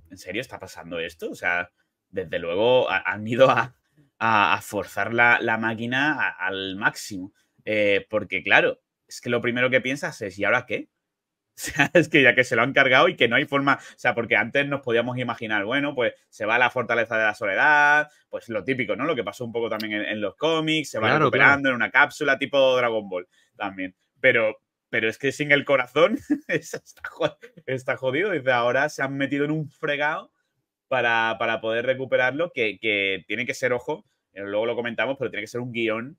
Speaker 2: ¿en serio está pasando esto? O sea, desde luego han ido a, a, forzar la, máquina al máximo. Eh, porque, claro, es que lo primero que piensas es, ¿y ahora qué? O sea, es que ya que se lo han cargado y que no hay forma, o sea, porque antes nos podíamos imaginar, bueno, pues se va a la fortaleza de la soledad, pues lo típico, ¿no? Lo que pasó un poco también en, los cómics, se va recuperando en una cápsula tipo Dragon Ball también. Pero, pero es que sin el corazón está, jodido. Dice, ahora se han metido en un fregado para, poder recuperarlo, que, tiene que ser, ojo, eh, luego lo comentamos, pero tiene que ser un guion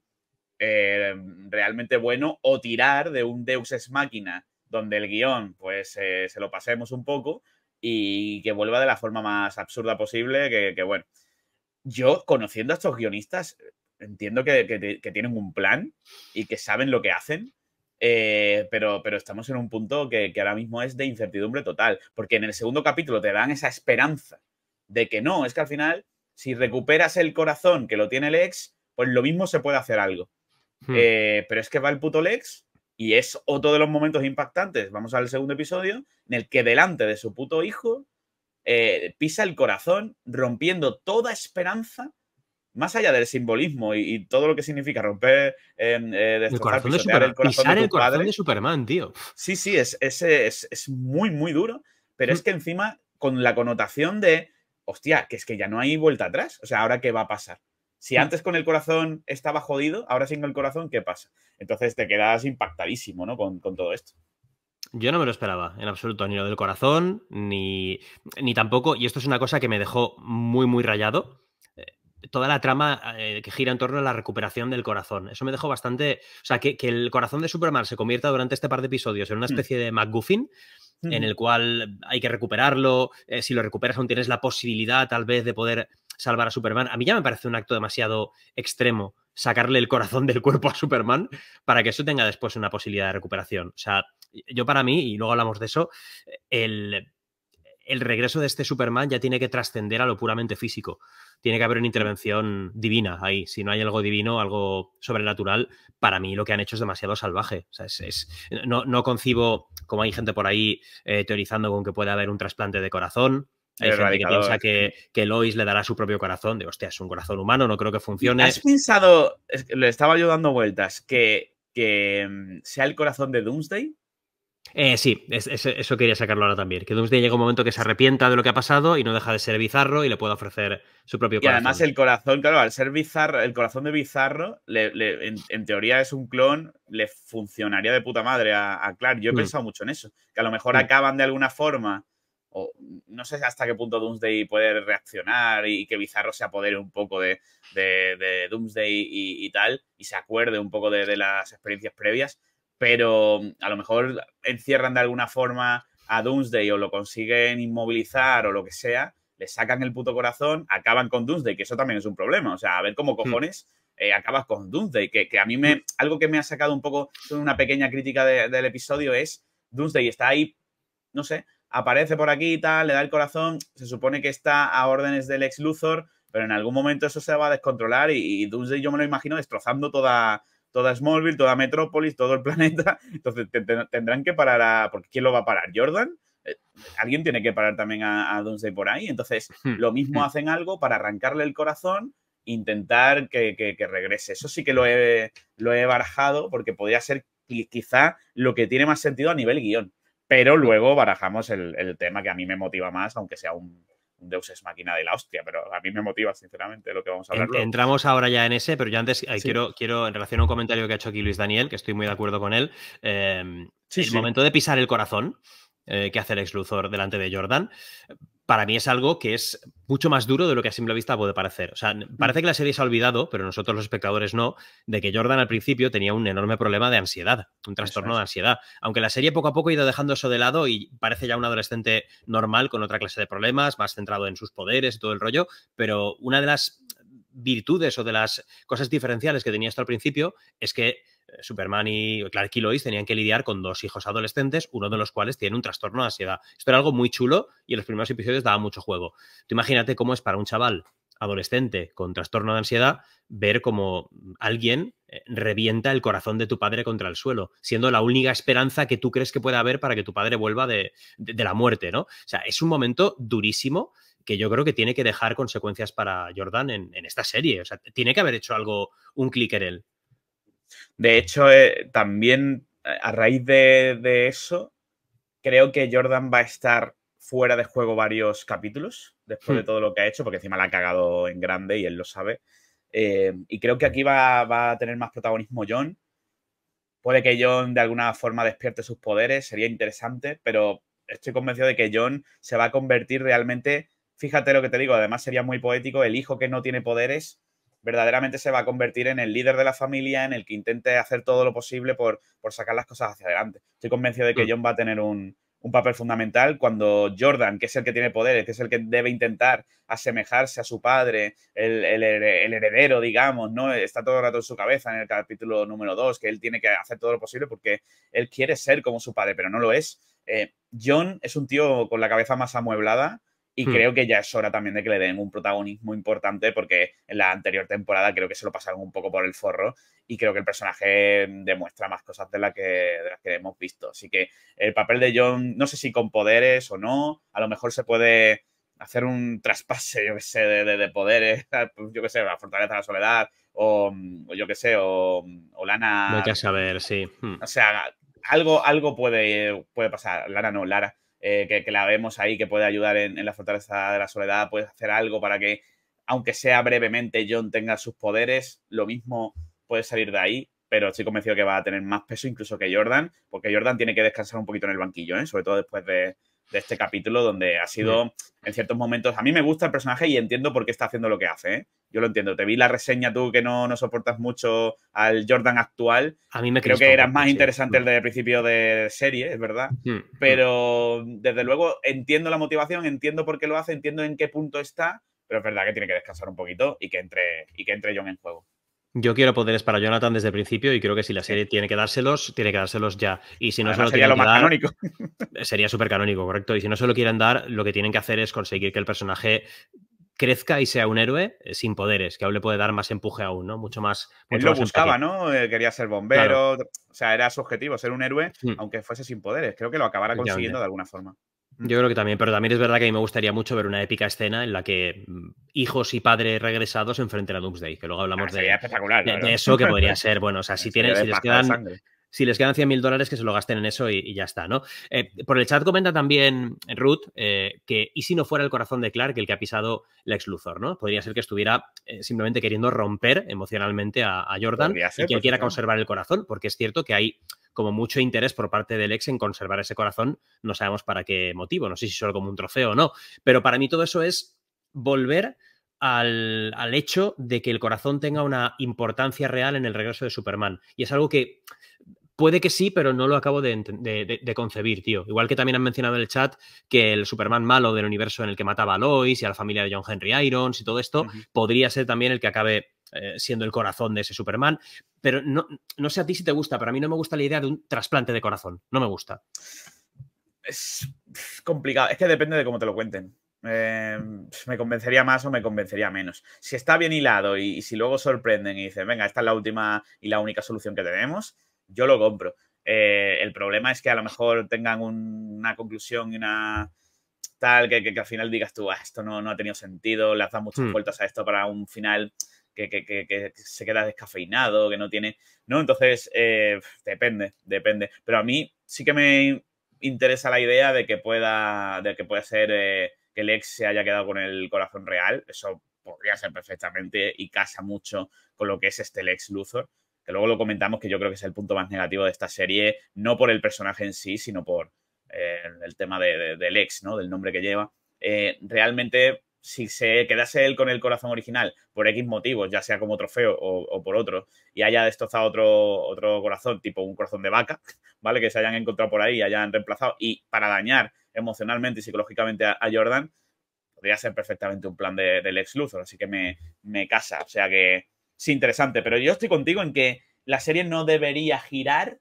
Speaker 2: eh, realmente bueno o tirar de un Deus Ex Máquina donde el guion pues eh, se lo pasemos un poco y que vuelva de la forma más absurda posible, que, bueno, yo conociendo a estos guionistas entiendo que, tienen un plan y que saben lo que hacen, pero, pero estamos en un punto que, que, ahora mismo es de incertidumbre total, porque en el segundo capítulo te dan esa esperanza de que no, es que al final, si recuperas el corazón que lo tiene Lex, pues lo mismo se puede hacer algo. Hmm. Eh, pero es que va el puto Lex y es otro de los momentos impactantes, vamos al segundo episodio, en el que delante de su puto hijo eh, pisa el corazón, rompiendo toda esperanza, más allá del simbolismo y, todo lo que significa romper,
Speaker 1: em, eh, el corazón de Superman, pisar el corazón de Superman, tío.
Speaker 2: Sí, sí, es, es, es, muy, muy duro, pero es hmm. que encima con la connotación de hostia, que es que ya no hay vuelta atrás. O sea, ¿ahora qué va a pasar? Si mm. antes con el corazón estaba jodido, ahora sin el corazón, ¿qué pasa? Entonces te quedas impactadísimo, ¿no? Con, todo esto.
Speaker 1: Yo no me lo esperaba en absoluto, ni lo del corazón, ni, ni tampoco, y esto es una cosa que me dejó muy, muy rayado, eh, toda la trama eh, que gira en torno a la recuperación del corazón. Eso me dejó bastante. O sea, que, que, el corazón de Superman se convierta durante este par de episodios en una mm. especie de En el cual hay que recuperarlo. Eh, si lo recuperas, aún tienes la posibilidad, tal vez, de poder salvar a Superman. A mí ya me parece un acto demasiado extremo sacarle el corazón del cuerpo a Superman para que eso tenga después una posibilidad de recuperación. O sea, yo para mí, y luego hablamos de eso, el, el regreso de este Superman ya tiene que trascender a lo puramente físico. Tiene que haber una intervención divina ahí. Si no hay algo divino, algo sobrenatural, para mí lo que han hecho es demasiado salvaje. es, no, no, concibo, como hay gente por ahí eh, teorizando con que puede haber un trasplante de corazón. Hay gente que piensa que, que, Lois le dará su propio corazón. De hostia, es un corazón humano, no creo que funcione.
Speaker 2: ¿Has pensado, le estaba yo dando vueltas, que, que mm, sea el corazón de Doomsday?
Speaker 1: Eh, sí, eso quería sacarlo ahora también. Que Doomsday llega un momento que se arrepienta de lo que ha pasado y no deja de ser bizarro y le puede ofrecer su propio corazón.
Speaker 2: Y además el corazón, claro, al ser bizarro, el corazón de bizarro, en, teoría es un clon, le funcionaría de puta madre a, Clark. Yo he mm. pensado mucho en eso. Que a lo mejor mm. acaban de alguna forma, o no sé hasta qué punto Doomsday puede reaccionar y, que Bizarro se apodere un poco de, Doomsday y, tal, y se acuerde un poco de las experiencias previas pero mm, a lo mejor encierran de alguna forma a Doomsday o lo consiguen inmovilizar o lo que sea, le sacan el puto corazón, acaban con Doomsday, que eso también es un problema. O sea, a ver cómo hmm. cojones eh, acabas con Doomsday, que, a mí me, hmm. algo que me ha sacado un poco, una pequeña crítica del episodio es, Doomsday está ahí, no sé, aparece por aquí y tal, le da el corazón, se supone que está a órdenes del ex Luthor, pero en algún momento eso se va a descontrolar y, y Doomsday yo me lo imagino destrozando toda toda Smallville, toda Metrópolis, todo el planeta. Entonces tendrán que parar a. Porque ¿quién lo va a parar? ¿Jordan? Eh, alguien tiene que parar también a, a por ahí. Entonces, hmm. lo mismo hmm. hacen algo para arrancarle el corazón intentar que, regrese. Eso sí que lo he, lo he barajado porque podría ser quizá lo que tiene más sentido a nivel guion. Pero luego barajamos el, tema que a mí me motiva más, aunque sea un, Deus es máquina de la hostia, pero a mí me motiva, sinceramente, lo que vamos a hablar.
Speaker 1: Entramos ahora ya en ese, pero yo antes quiero, quiero, en relación a un comentario que ha hecho aquí Luis Daniel, que estoy muy de acuerdo con él, em, el momento de pisar el corazón eh, que hace el ex Luthor delante de Jordan, para mí es algo que es mucho más duro de lo que a simple vista puede parecer. O sea, parece que la serie se ha olvidado, pero nosotros los espectadores no, de que Jordan al principio tenía un enorme problema de ansiedad, un trastorno de ansiedad. Aunque la serie poco a poco ha ido dejando eso de lado y parece ya un adolescente normal con otra clase de problemas, más centrado en sus poderes y todo el rollo, pero una de las virtudes o de las cosas diferenciales que tenía hasta el principio es que Superman y Clark y tenían que lidiar con dos hijos adolescentes, uno de los cuales tiene un trastorno de ansiedad. Esto era algo muy chulo y en los primeros episodios daba mucho juego. Tú imagínate cómo es para un chaval adolescente con trastorno de ansiedad ver cómo alguien eh, revienta el corazón de tu padre contra el suelo, siendo la única esperanza que tú crees que puede haber para que tu padre vuelva de, la muerte, ¿no? O sea, es un momento durísimo que yo creo que tiene que dejar consecuencias para Jordan en, en esta serie. O sea, tiene que haber hecho algo, un clic en él.
Speaker 2: De hecho, eh, también eh, a raíz de, eso, creo que Jordan va a estar fuera de juego varios capítulos después de hmm. todo lo que ha hecho, porque encima la ha cagado en grande y él lo sabe. Eh, y creo que aquí va, va, a tener más protagonismo John. Puede que John de alguna forma despierte sus poderes, sería interesante, pero estoy convencido de que John se va a convertir realmente, fíjate lo que te digo, además sería muy poético, el hijo que no tiene poderes verdaderamente se va a convertir en el líder de la familia, en el que intente hacer todo lo posible por, sacar las cosas hacia adelante. Estoy convencido de que mm. John va a tener un, papel fundamental cuando Jordan, que es el que tiene poder, que es el que debe intentar asemejarse a su padre, el, heredero, digamos, ¿no? Está todo el rato en su cabeza en el capítulo número 2, que él tiene que hacer todo lo posible porque él quiere ser como su padre, pero no lo es. Eh, John es un tío con la cabeza más amueblada, y hmm. creo que ya es hora también de que le den un protagonismo importante porque en la anterior temporada creo que se lo pasaron un poco por el forro y creo que el personaje demuestra más cosas de, que, las que hemos visto. Así que el papel de John, no sé si con poderes o no, a lo mejor se puede hacer un traspase, yo qué sé, de, poderes, yo qué sé, la Fortaleza de la Soledad o, yo qué sé, o, Lana...
Speaker 1: No hay que saber, sí.
Speaker 2: Hmm. O sea, algo, algo puede, puede pasar. Lana no, Lara eh, que, la vemos ahí, que puede ayudar en, la fortaleza de la soledad, puede hacer algo para que, aunque sea brevemente, John tenga sus poderes, lo mismo puede salir de ahí, pero estoy convencido que va a tener más peso incluso que Jordan, porque Jordan tiene que descansar un poquito en el banquillo, ¿eh? sobre todo después de, de este capítulo donde ha sido en ciertos momentos. A mí me gusta el personaje y entiendo por qué está haciendo lo que hace. ¿eh? Yo lo entiendo. Te vi la reseña tú que no, no soportas mucho al Jordan actual.
Speaker 1: A mí me
Speaker 2: creo que era más interesante el de principio de serie, es verdad. Pero desde luego entiendo la motivación, entiendo por qué lo hace, entiendo en qué punto está, pero es verdad que tiene que descansar un poquito y que entre, y que entre John en juego.
Speaker 1: Yo quiero poderes para Jonathan desde el principio y creo que si la serie tiene que dárselos, tiene que dárselos ya. Y si no se lo
Speaker 2: sería lo más canónico.
Speaker 1: Sería súper canónico, correcto. Y si no se lo quieren dar, lo que tienen que hacer es conseguir que el personaje crezca y sea un héroe eh, sin poderes, que aún le puede dar más empuje aún, ¿no? Mucho más.
Speaker 2: Él lo buscaba, ¿no? Eh, quería ser bombero. O sea, era su objetivo, ser un héroe, mm. aunque fuese sin poderes. Creo que lo acabara consiguiendo de alguna forma.
Speaker 1: Yo creo que también, pero también es verdad que a mí me gustaría mucho ver una épica escena en la que mm, hijos y padres regresados se enfrenten a Doomsday, que luego hablamos
Speaker 2: ah, de,
Speaker 1: espectacular, de, eso que podría ser, bueno, o sea, si tienen, si les quedan, si les quedan 100 mil dólares, que se lo gasten en eso y, ya está, ¿no? Eh, por el chat comenta también Ruth eh, que, ¿y si no fuera el corazón de Clark el que ha pisado Lex Luthor, ¿no? Podría ser que estuviera eh, simplemente queriendo romper emocionalmente a, Jordan y que quiera conservar el corazón, porque es cierto que hay como mucho interés por parte del ex en conservar ese corazón, no sabemos para qué motivo, no sé si solo como un trofeo o no, pero para mí todo eso es volver al, hecho de que el corazón tenga una importancia real en el regreso de Superman. Y es algo que puede que sí, pero no lo acabo de, concebir, tío. Igual que también han mencionado en el chat que el Superman malo del universo en el que mataba a Lois y a la familia de John Henry Irons y todo esto, podría ser también el que acabe eh, siendo el corazón de ese Superman. Pero no, no sé a ti si te gusta, pero a mí no me gusta la idea de un trasplante de corazón. No me gusta.
Speaker 2: Es complicado. Es que depende de cómo te lo cuenten. Em, me convencería más o me convencería menos. Si está bien hilado y, si luego sorprenden y dicen, venga, esta es la última y la única solución que tenemos, yo lo compro. Eh, el problema es que a lo mejor tengan una conclusión y una tal que, al final digas tú, ah, esto no, no, ha tenido sentido, le has dado muchas hmm. vueltas a esto para un final que, se queda descafeinado, que no tiene. ¿No? Entonces, eh, depende, depende. Pero a mí sí que me interesa la idea de que pueda, de que pueda ser eh, que el ex se haya quedado con el corazón real. Eso podría ser perfectamente y casa mucho con lo que es este Lex Luthor. Que luego lo comentamos, que yo creo que es el punto más negativo de esta serie, no por el personaje en sí, sino por eh, el tema de, del ex, ¿no? Del nombre que lleva. realmente si se quedase él con el corazón original por X motivos, ya sea como trofeo o, por otro, y haya destrozado otro, otro corazón, tipo un corazón de vaca, ¿vale? Que se hayan encontrado por ahí y hayan reemplazado, y para dañar emocionalmente y psicológicamente a, Jordan, podría ser perfectamente un plan de, del ex Luthor, así que me, me casa. O sea que sí, interesante, pero yo estoy contigo en que la serie no debería girar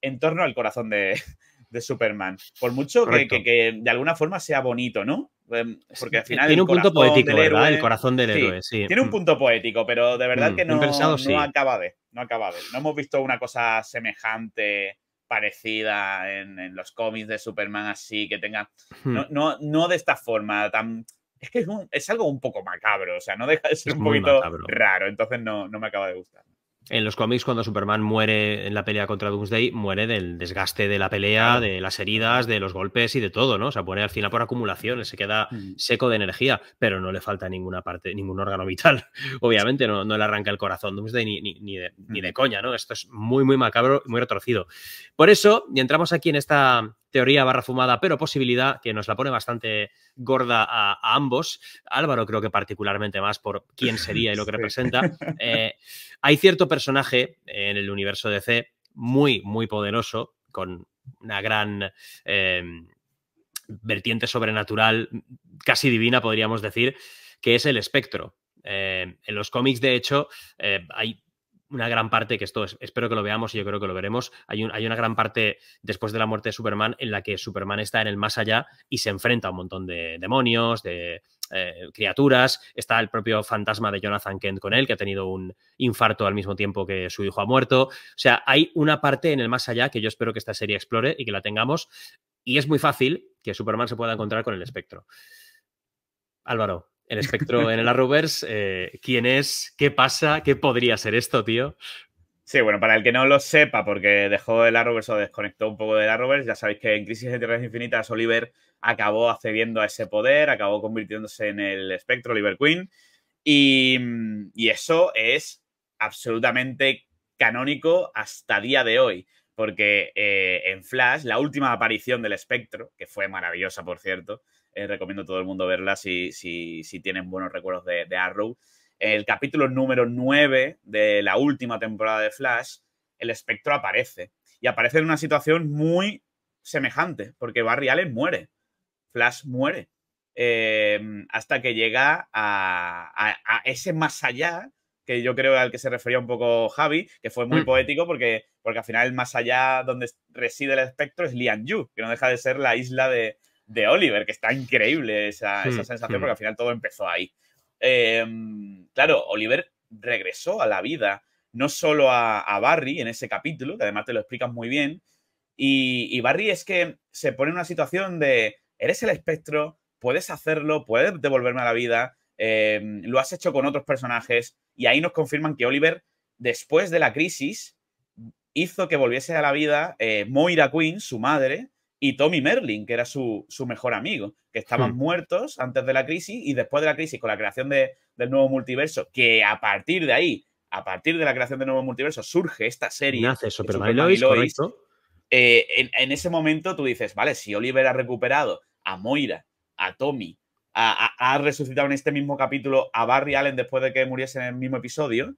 Speaker 2: en torno al corazón de, de Superman. Por mucho que, que, de alguna forma sea bonito, ¿no? Em, porque al final.
Speaker 1: Tiene un punto poético, ¿verdad? el corazón del héroe, sí.
Speaker 2: Tiene un mm. punto poético, pero de verdad mm, que no, no acaba de. No acaba de. No hemos visto una cosa semejante, parecida en, los cómics de Superman así, que tenga. Hmm. No, no, de esta forma tan. Es que es, algo un poco macabro, o sea, no deja de ser un poquito raro, entonces no, no me acaba de gustar.
Speaker 1: En los cómics, cuando Superman muere en la pelea contra Doomsday, muere del desgaste de la pelea, de las heridas, de los golpes y de todo, ¿no? O sea, pone al final por acumulación, se queda seco de energía, pero no le falta ninguna parte, ningún órgano vital. Obviamente, no, no le arranca el corazón Doomsday ni, ni, ni, de, ni de coña, ¿no? Esto es muy, muy macabro, muy retorcido. Por eso, y entramos aquí en esta teoría barra fumada, pero posibilidad que nos la pone bastante gorda a, ambos. Álvaro creo que particularmente más por quién sería y lo que representa. Eh, hay cierto personaje en el universo DC muy, muy poderoso, con una gran eh, vertiente sobrenatural, casi divina, podríamos decir, que es el espectro. Eh, en los cómics, de hecho, hay una gran parte, que esto espero que lo veamos y yo creo que lo veremos, hay, hay, una gran parte después de la muerte de Superman en la que Superman está en el más allá y se enfrenta a un montón de demonios, de eh, criaturas, está el propio fantasma de Jonathan Kent con él, que ha tenido un infarto al mismo tiempo que su hijo ha muerto. O sea, hay una parte en el más allá que yo espero que esta serie explore y que la tengamos. Y es muy fácil que Superman se pueda encontrar con el espectro. Álvaro, el espectro en el Arrowverse. Eh, ¿Quién es? ¿Qué pasa? ¿Qué podría ser esto, tío?
Speaker 2: Sí, bueno, para el que no lo sepa, porque dejó el Arrowverse o desconectó un poco del Arrowverse, ya sabéis que en Crisis de Tierras Infinitas Oliver acabó accediendo a ese poder, acabó convirtiéndose en el espectro Oliver Queen. Y, eso es absolutamente canónico hasta día de hoy, porque eh, en Flash, la última aparición del espectro, que fue maravillosa, por cierto, eh, recomiendo a todo el mundo verla si, si, si tienen buenos recuerdos de, Arrow. En el capítulo número 9 de la última temporada de Flash, el espectro aparece. Y aparece en una situación muy semejante, porque Barry Allen muere. Flash muere. Eh, hasta que llega a, ese más allá, que yo creo al que se refería un poco Javi, que fue muy mm. poético porque, porque al final el más allá donde reside el espectro es Lian Yu, que no deja de ser la isla de, de Oliver, que está increíble esa, hmm, sensación, hmm. porque al final todo empezó ahí. Em, claro, Oliver regresó a la vida, no solo a, Barry en ese capítulo, que además te lo explicas muy bien, y, Barry es que se pone en una situación de, eres el espectro, puedes hacerlo, puedes devolverme a la vida, em, lo has hecho con otros personajes, y ahí nos confirman que Oliver, después de la crisis, hizo que volviese a la vida eh, Moira Queen, su madre, y Tommy Merlin, que era su, mejor amigo, que estaban hmm. muertos antes de la crisis y después de la crisis, con la creación del nuevo multiverso, que a partir de ahí, a partir de la creación del nuevo multiverso, surge esta serie.
Speaker 1: Nace Lois, correcto.
Speaker 2: Eh, en, ese momento tú dices, vale, si Oliver ha recuperado a Moira, a Tommy, ha resucitado en este mismo capítulo a Barry Allen después de que muriese en el mismo episodio,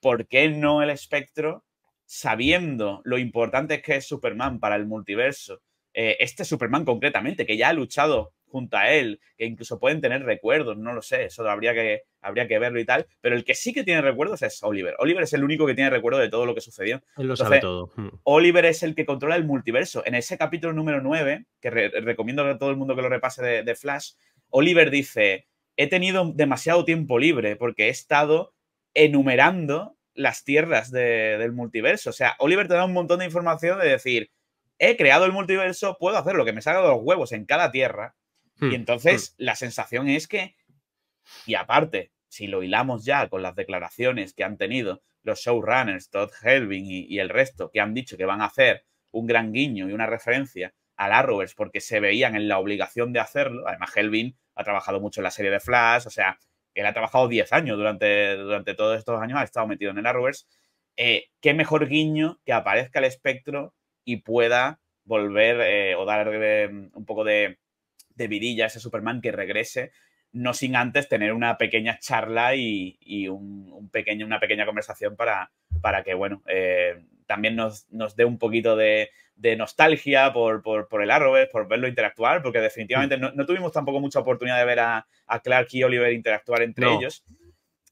Speaker 2: ¿por qué no el espectro, sabiendo lo importante que es Superman para el multiverso, eh, este Superman concretamente, que ya ha luchado junto a él, que incluso pueden tener recuerdos, no lo sé, eso habría que, habría que verlo y tal, pero el que sí que tiene recuerdos es Oliver. Oliver es el único que tiene recuerdo de todo lo que sucedió.
Speaker 1: Él lo sabe todo.
Speaker 2: Hmm. Oliver es el que controla el multiverso. En ese capítulo número 9, que recomiendo a todo el mundo que lo repase de, Flash, Oliver dice, he tenido demasiado tiempo libre porque he estado enumerando las tierras del multiverso. O sea, Oliver te da un montón de información de decir, he creado el multiverso, puedo hacer lo que me salga de los huevos en cada tierra. y hmm, entonces hmm. la sensación es que, y aparte, si lo hilamos ya con las declaraciones que han tenido los showrunners, Todd Helvin y, el resto, que han dicho que van a hacer un gran guiño y una referencia al Arrowverse porque se veían en la obligación de hacerlo. Además, Helvin ha trabajado mucho en la serie de Flash, o sea, él ha trabajado 10 años durante, durante todos estos años, ha estado metido en el Arrowverse. Eh, qué mejor guiño que aparezca el espectro y pueda volver eh, o dar eh, un poco de, de vidilla a ese Superman que regrese no sin antes tener una pequeña charla y, un, pequeño, una pequeña conversación para, para que, bueno, eh, también nos, dé un poquito de, nostalgia por, el Arrowverse, por verlo interactuar, porque definitivamente no, tuvimos tampoco mucha oportunidad de ver a, Clark y Oliver interactuar entre ellos.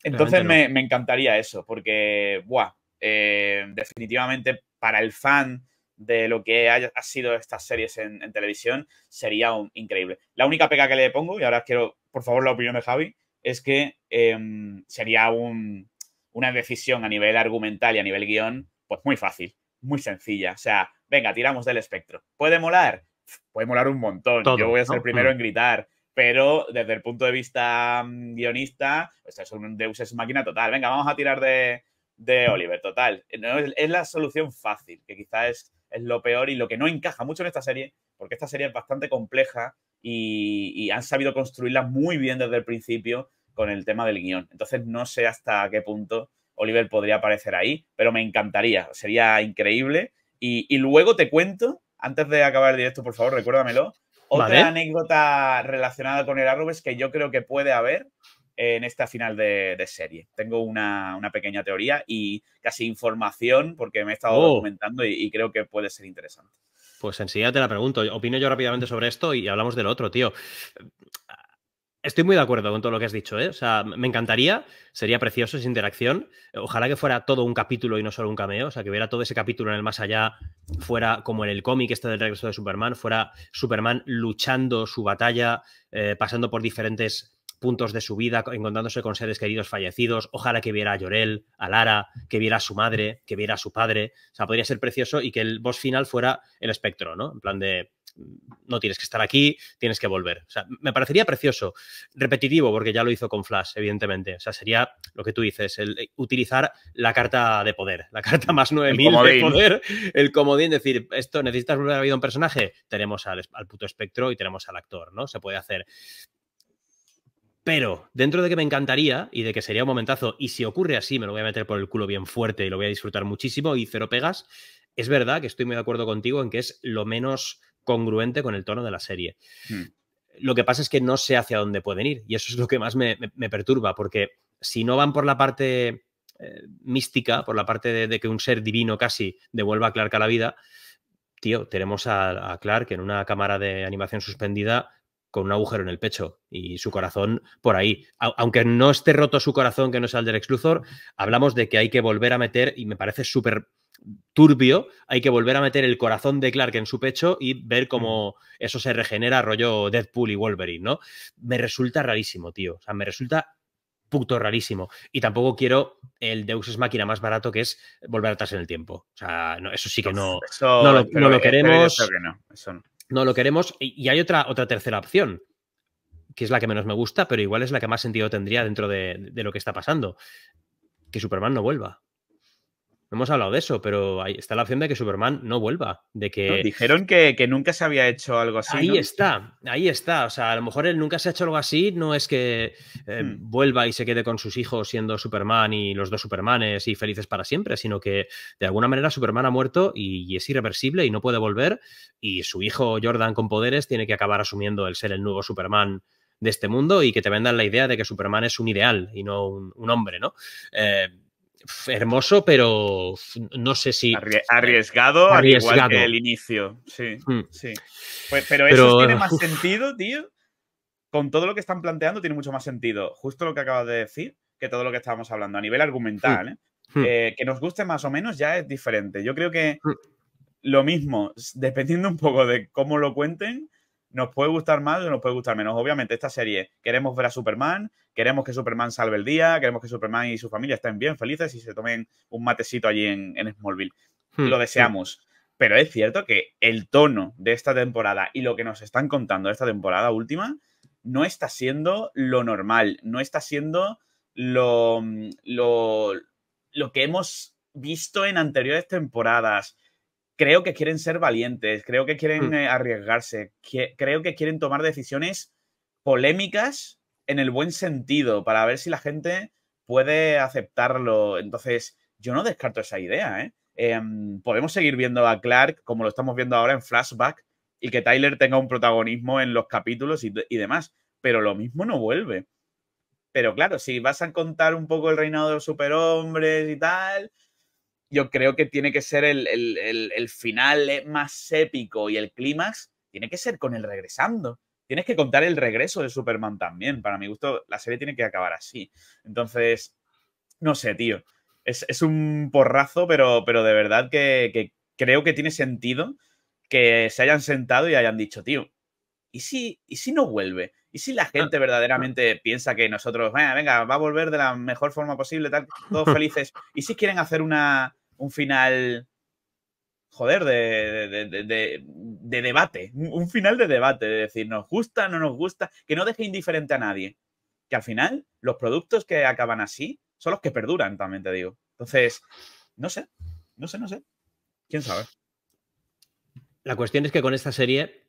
Speaker 2: Entonces me, encantaría eso, porque, buah, eh, definitivamente para el fan de lo que haya, ha sido estas series en, televisión sería increíble. La única pega que le pongo, y ahora quiero, por favor, la opinión de Javi, es que em, sería una decisión a nivel argumental y a nivel guion, pues muy fácil, muy sencilla. O sea, venga, tiramos del espectro. ¿Puede molar? Puede molar un montón. Yo voy a ser el primero mm. en gritar. Pero desde el punto de vista mm, guionista, pues es un Deus es máquina total. Venga, vamos a tirar de, Oliver, total. es, la solución fácil, que quizás es es lo peor y lo que no encaja mucho en esta serie, porque esta serie es bastante compleja y, han sabido construirla muy bien desde el principio con el tema del guion. Entonces no sé hasta qué punto Oliver podría aparecer ahí, pero me encantaría, sería increíble. Y, luego te cuento, antes de acabar el directo, por favor, recuérdamelo, otra anécdota relacionada con el Arrowverse que yo creo que puede haber en esta final de, serie. Tengo una, pequeña teoría y casi información porque me he estado oh. documentando y, creo que puede ser interesante.
Speaker 1: Pues enseguida te la pregunto. Opino yo rápidamente sobre esto y hablamos del otro, tío. Estoy muy de acuerdo con todo lo que has dicho, ¿eh? O sea, me encantaría, sería precioso esa interacción. Ojalá que fuera todo un capítulo y no solo un cameo, o sea, que hubiera todo ese capítulo en el más allá, fuera como en el cómic este del regreso de Superman, fuera Superman luchando su batalla, eh, pasando por diferentes puntos de su vida, encontrándose con seres queridos fallecidos. Ojalá que viera a Llorel, a Lara, que viera a su madre, que viera a su padre. O sea, podría ser precioso y que el boss final fuera el espectro, ¿no? En plan de no tienes que estar aquí, tienes que volver. O sea, me parecería precioso. Repetitivo, porque ya lo hizo con Flash, evidentemente. O sea, sería lo que tú dices, el eh, utilizar la carta de poder, la carta más 9000 de poder, el comodín, decir, esto necesitas volver a vida un personaje, tenemos al, al puto espectro y tenemos al actor, ¿no? Se puede hacer. Pero dentro de que me encantaría y de que sería un momentazo, y si ocurre así, me lo voy a meter por el culo bien fuerte y lo voy a disfrutar muchísimo y cero pegas, es verdad que estoy muy de acuerdo contigo en que es lo menos congruente con el tono de la serie. Hmm. Lo que pasa es que no sé hacia dónde pueden ir y eso es lo que más me, perturba, porque si no van por la parte eh, mística, por la parte de, que un ser divino casi devuelva a Clark a la vida, tío, tenemos a, a Clark en una cámara de animación suspendida con un agujero en el pecho y su corazón por ahí. Aunque no esté roto su corazón, que no sea el del ex Luthor, hablamos de que hay que volver a meter, y me parece súper turbio, hay que volver a meter el corazón de Clark en su pecho y ver cómo eso se regenera rollo Deadpool y Wolverine, ¿no? Me resulta rarísimo, tío. O sea, me resulta puto rarísimo. Y tampoco quiero el Deus es máquina más barato que es volver atrás en el tiempo. O sea, eso sí que no, no, lo, queremos. no no lo queremos. Y hay otra, otra tercera opción, que es la que menos me gusta, pero igual es la que más sentido tendría dentro de, de lo que está pasando. Que Superman no vuelva hemos hablado de eso, pero ahí está la opción de que Superman no vuelva. De que...
Speaker 2: dijeron que, nunca se había hecho algo así.
Speaker 1: Ahí está, ahí está. O sea, a lo mejor él nunca se ha hecho algo así, no es que eh, hmm. vuelva y se quede con sus hijos siendo Superman y los dos Supermanes y felices para siempre, sino que de alguna manera Superman ha muerto y, es irreversible y no puede volver. Y su hijo Jordan con poderes tiene que acabar asumiendo el ser el nuevo Superman de este mundo y que te vendan la idea de que Superman es un ideal y no un, hombre, ¿no? Eh, hermoso, pero no sé si.
Speaker 2: Arriesgado, al igual que el inicio. Sí, hmm. sí. Pues, pero, eso tiene más sentido, tío. Con todo lo que están planteando, tiene mucho más sentido. Justo lo que acabas de decir, que todo lo que estábamos hablando a nivel argumental. Hmm. ¿eh? Hmm. Eh, que nos guste más o menos ya es diferente. Yo creo que lo mismo, dependiendo un poco de cómo lo cuenten, nos puede gustar más o nos puede gustar menos. Obviamente, esta serie queremos ver a Superman, queremos que Superman salve el día, queremos que Superman y su familia estén bien felices y se tomen un matecito allí en, Smallville. Hmm, lo deseamos. Pero es cierto que el tono de esta temporada y lo que nos están contando de esta temporada última no está siendo lo normal, no está siendo lo, lo, lo que hemos visto en anteriores temporadas. Creo que quieren ser valientes, creo que quieren
Speaker 1: Hmm.
Speaker 2: eh, arriesgarse, que- creo que quieren tomar decisiones polémicas en el buen sentido para ver si la gente puede aceptarlo. Entonces, yo no descarto esa idea. ¿eh? Em, podemos seguir viendo a Clark como lo estamos viendo ahora en flashback y que Tyler tenga un protagonismo en los capítulos y, y demás, pero lo mismo no vuelve. Pero claro, si vas a contar un poco el reinado de los superhombres y tal, yo creo que tiene que ser el, el- el- el final más épico y el clímax tiene que ser con él regresando. Tienes que contar el regreso de Superman también. Para mi gusto, la serie tiene que acabar así. Entonces, no sé, tío. Es, es un porrazo, pero, pero de verdad que, que creo que tiene sentido que se hayan sentado y hayan dicho, tío, ¿y si, y si no vuelve? ¿Y si la gente verdaderamente piensa que nosotros, venga, venga, va a volver de la mejor forma posible, tal, todos felices? ¿Y si quieren hacer una, un final, joder, de, de, de- de- de debate? Un final de debate, de decir, ¿nos gusta, no nos gusta? Que no deje indiferente a nadie. Que al final, los productos que acaban así son los que perduran, también te digo. Entonces, no sé, no sé, no sé. ¿Quién sabe?
Speaker 1: La cuestión es que con esta serie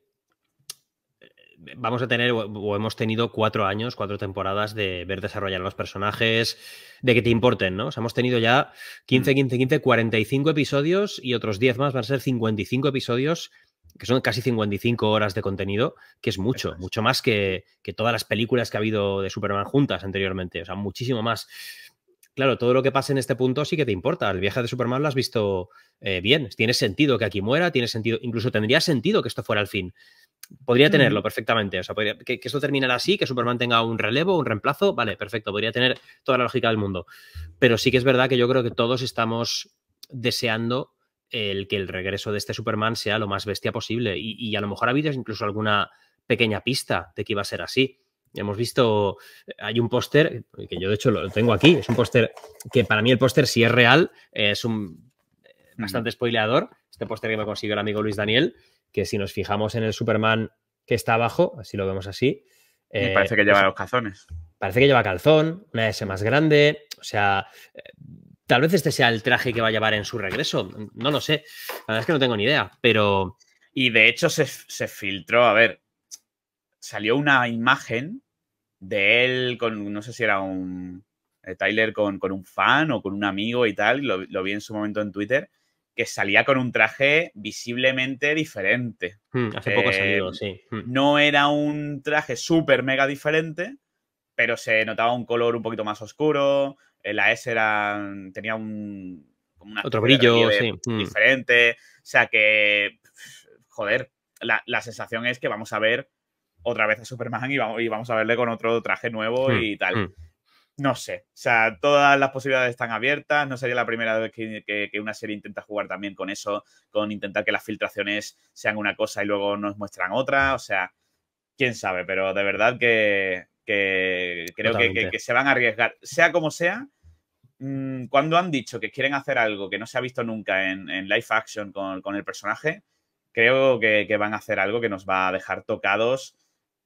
Speaker 1: vamos a tener o- hemos tenido cuatro años, cuatro temporadas de ver desarrollar a los personajes, de que te importen, ¿no? O sea, hemos tenido ya 15, 15, 15, 45 episodios y otros 10 más van a ser 55 episodios, que son casi 55 horas de contenido, que es mucho, mucho más que, que todas las películas que ha habido de Superman juntas anteriormente, o sea, muchísimo más. Claro, todo lo que pasa en este punto sí que te importa. El viaje de Superman lo has visto eh, bien. Tiene sentido que aquí muera, tiene sentido, incluso tendría sentido que esto fuera el fin. Podría tenerlo
Speaker 2: Ujú.
Speaker 1: perfectamente. O sea, podría- que, que esto terminara así, que Superman tenga un relevo, un reemplazo, vale, perfecto. Podría tener toda la lógica del mundo. Pero sí que es verdad que yo creo que todos estamos deseando el que el regreso de este Superman sea lo más bestia posible. Y, y a lo mejor ha habido incluso alguna pequeña pista de que iba a ser así. Hemos visto, hay un póster, que yo de hecho lo tengo aquí, es un póster que para mí el póster si es real, eh, es un eh, bastante spoileador, este póster que me consiguió el amigo Luis Daniel, que si nos fijamos en el Superman que está abajo, así lo vemos así. Eh,
Speaker 2: parece que lleva los cazones.
Speaker 1: Parece que lleva calzón, una S más grande, o sea, eh, tal vez este sea el traje que va a llevar en su regreso, no lo sé, la verdad es que no tengo ni idea, pero
Speaker 2: Y de hecho se, se filtró, a ver, salió una imagen de él con, no sé si era un eh, Tyler con, con un fan o con un amigo y tal, lo, lo vi en su momento en Twitter, que salía con un traje visiblemente diferente.
Speaker 1: hmm, hace poco ha
Speaker 2: Eh,
Speaker 1: salido, sí. hmm.
Speaker 2: No era un traje súper mega diferente, pero se notaba un color un poquito más oscuro, eh, la S era, tenía un... como una
Speaker 1: Otro
Speaker 2: de
Speaker 1: brillo, sí. hmm.
Speaker 2: diferente. O sea que, joder, la, la sensación es que vamos a ver otra vez a Superman y vamos, y vamos a verle con otro traje nuevo y tal. No sé, o sea, todas las posibilidades están abiertas. No sería la primera vez que, que- que una serie intenta jugar también con eso, con intentar que las filtraciones sean una cosa y luego nos muestran otra. O sea, quién sabe, pero de verdad que, que creo que, se van a arriesgar. Sea como sea, mm, cuando han dicho que quieren hacer algo que no se ha visto nunca en, en live action con, con el personaje, creo que van a hacer algo que nos va a dejar tocados,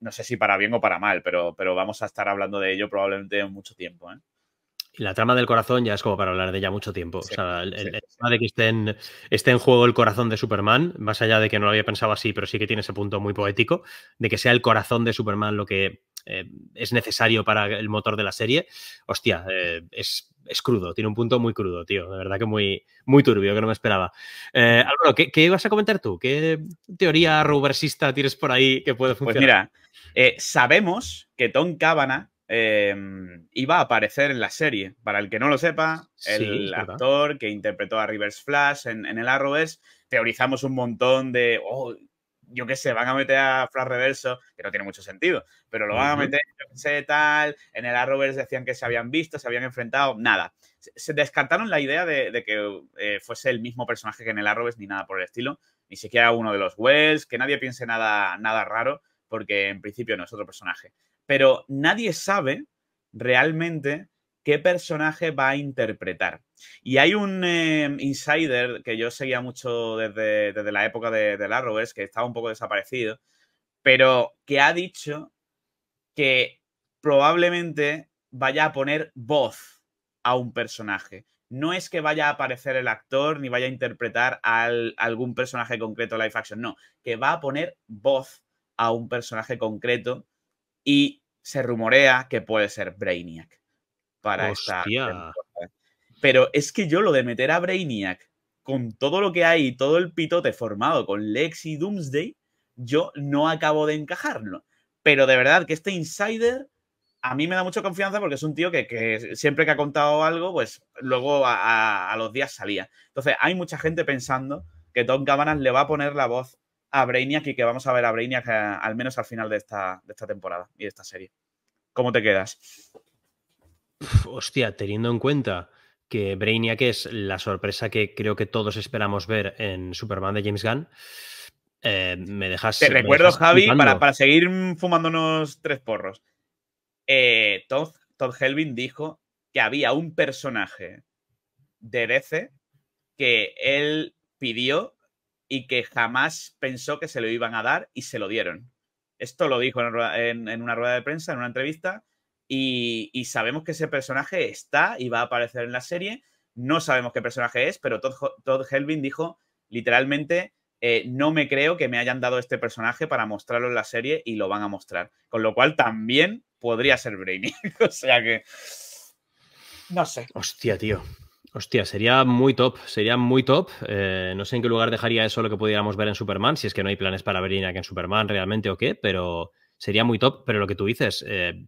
Speaker 2: no sé si para bien o para mal, pero, pero vamos a estar hablando de ello probablemente en mucho tiempo. ¿eh?
Speaker 1: Y la trama del corazón ya es como para hablar de ella mucho tiempo.
Speaker 2: Sí,
Speaker 1: o sea, el,
Speaker 2: sí,
Speaker 1: tema de que esté en, esté en juego el corazón de Superman, más allá de que no lo había pensado así, pero sí que tiene ese punto muy poético, de que sea el corazón de Superman lo que eh, es necesario para el motor de la serie. Hostia, eh, es, es crudo, tiene un punto muy crudo, tío. De verdad que muy, muy turbio, que no me esperaba. Eh, Álvaro, ¿qué, qué ibas a comentar tú? ¿Qué teoría reversista tienes por ahí que puede
Speaker 2: Pues
Speaker 1: funcionar?
Speaker 2: mira, eh, sabemos que Tom Cavanagh eh, iba a aparecer en la serie. Para el que no lo sepa,
Speaker 1: es
Speaker 2: el actor que interpretó a Reverse Flash en, en el Arrowverse, teorizamos un montón de, oh, yo qué sé, van a meter a Flash Reverso, que no tiene mucho sentido, pero lo van a meter, yo qué sé, tal. En el Arrowverse decían que se habían visto, se habían enfrentado, nada. Se, se descartaron la idea de, de que eh, fuese el mismo personaje que en el Arrowverse ni nada por el estilo, ni siquiera uno de los Wells, que nadie piense nada, nada raro, porque en principio no es otro personaje. Pero nadie sabe realmente qué personaje va a interpretar. Y hay un eh, insider que yo seguía mucho desde, desde la época de, Arrowverse, que estaba un poco desaparecido, pero que ha dicho que probablemente vaya a poner voz a un personaje. No es que vaya a aparecer el actor ni vaya a interpretar a algún personaje concreto live action, no, que va a poner voz a un personaje concreto y se rumorea que puede ser Brainiac para esta temporada. Pero es que yo lo de meter a Brainiac con todo lo que hay, todo el pitote formado con Lex y Doomsday, yo no acabo de encajarlo. Pero de verdad que este insider a mí me da mucha confianza porque es un tío que, siempre que ha contado algo, pues luego a, los días salía. Entonces hay mucha gente pensando que Tom Cabanas le va a poner la voz a Brainiac y que vamos a ver a Brainiac eh, al menos al final de esta, de esta temporada y de esta serie. ¿Cómo te quedas?
Speaker 1: Hostia, teniendo en cuenta que Brainiac es la sorpresa que creo que todos esperamos ver en Superman de James Gunn. Eh, me dejas.
Speaker 2: Te recuerdo, Javi, para, seguir fumándonos tres porros. Eh, Todd, Helvin dijo que había un personaje de DC que él pidió y que jamás pensó que se lo iban a dar y se lo dieron. Esto lo dijo en una rueda de prensa, en una entrevista, y, sabemos que ese personaje está y va a aparecer en la serie. No sabemos qué personaje es, pero Todd, Helvin dijo literalmente, eh, no me creo que me hayan dado este personaje para mostrarlo en la serie y lo van a mostrar. Con lo cual también podría ser Brainy. o sea que... No sé.
Speaker 1: Hostia, tío. Hostia, sería muy top, sería muy top. Eh, no sé en qué lugar dejaría eso lo que pudiéramos ver en Superman, si es que no hay planes para Brainiac en Superman realmente o qué, pero sería muy top. Pero lo que tú dices, eh,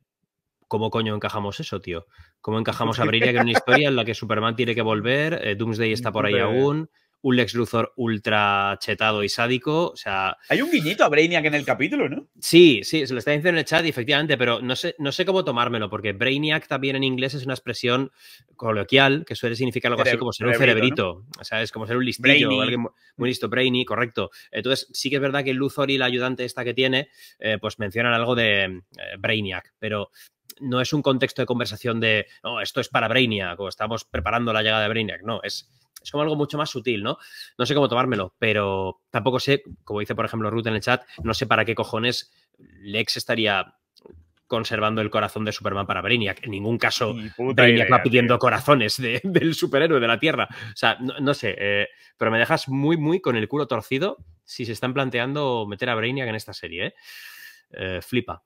Speaker 1: ¿cómo coño encajamos eso, tío? ¿Cómo encajamos a Brainiac en una historia en la que Superman tiene que volver, eh, Doomsday está por ahí aún, un Lex Luthor ultra chetado y sádico. O sea.
Speaker 2: Hay un guiñito a Brainiac en el capítulo, ¿no?
Speaker 1: Sí, sí, se lo está diciendo en el chat, efectivamente, pero no sé, no sé cómo tomármelo, porque Brainiac también en inglés es una expresión coloquial que suele significar algo así como ser un cerebrito. O sea, es como ser un listillo, alguien muy listo, Brainy, correcto. Entonces, sí que es verdad que Luthor y la ayudante esta que tiene, eh, pues mencionan algo de eh, Brainiac, pero no es un contexto de conversación de, no, esto es para Brainiac o estamos preparando la llegada de Brainiac, no, es es como algo mucho más sutil, ¿no? No sé cómo tomármelo, pero tampoco sé, como dice por ejemplo Ruth en el chat, no sé para qué cojones Lex estaría conservando el corazón de Superman para Brainiac. En ningún caso Brainiac va pidiendo corazones del superhéroe de la Tierra. O sea, no, sé, eh, pero me dejas muy, muy con el culo torcido si se están planteando meter a Brainiac en esta serie. ¿eh? eh flipa.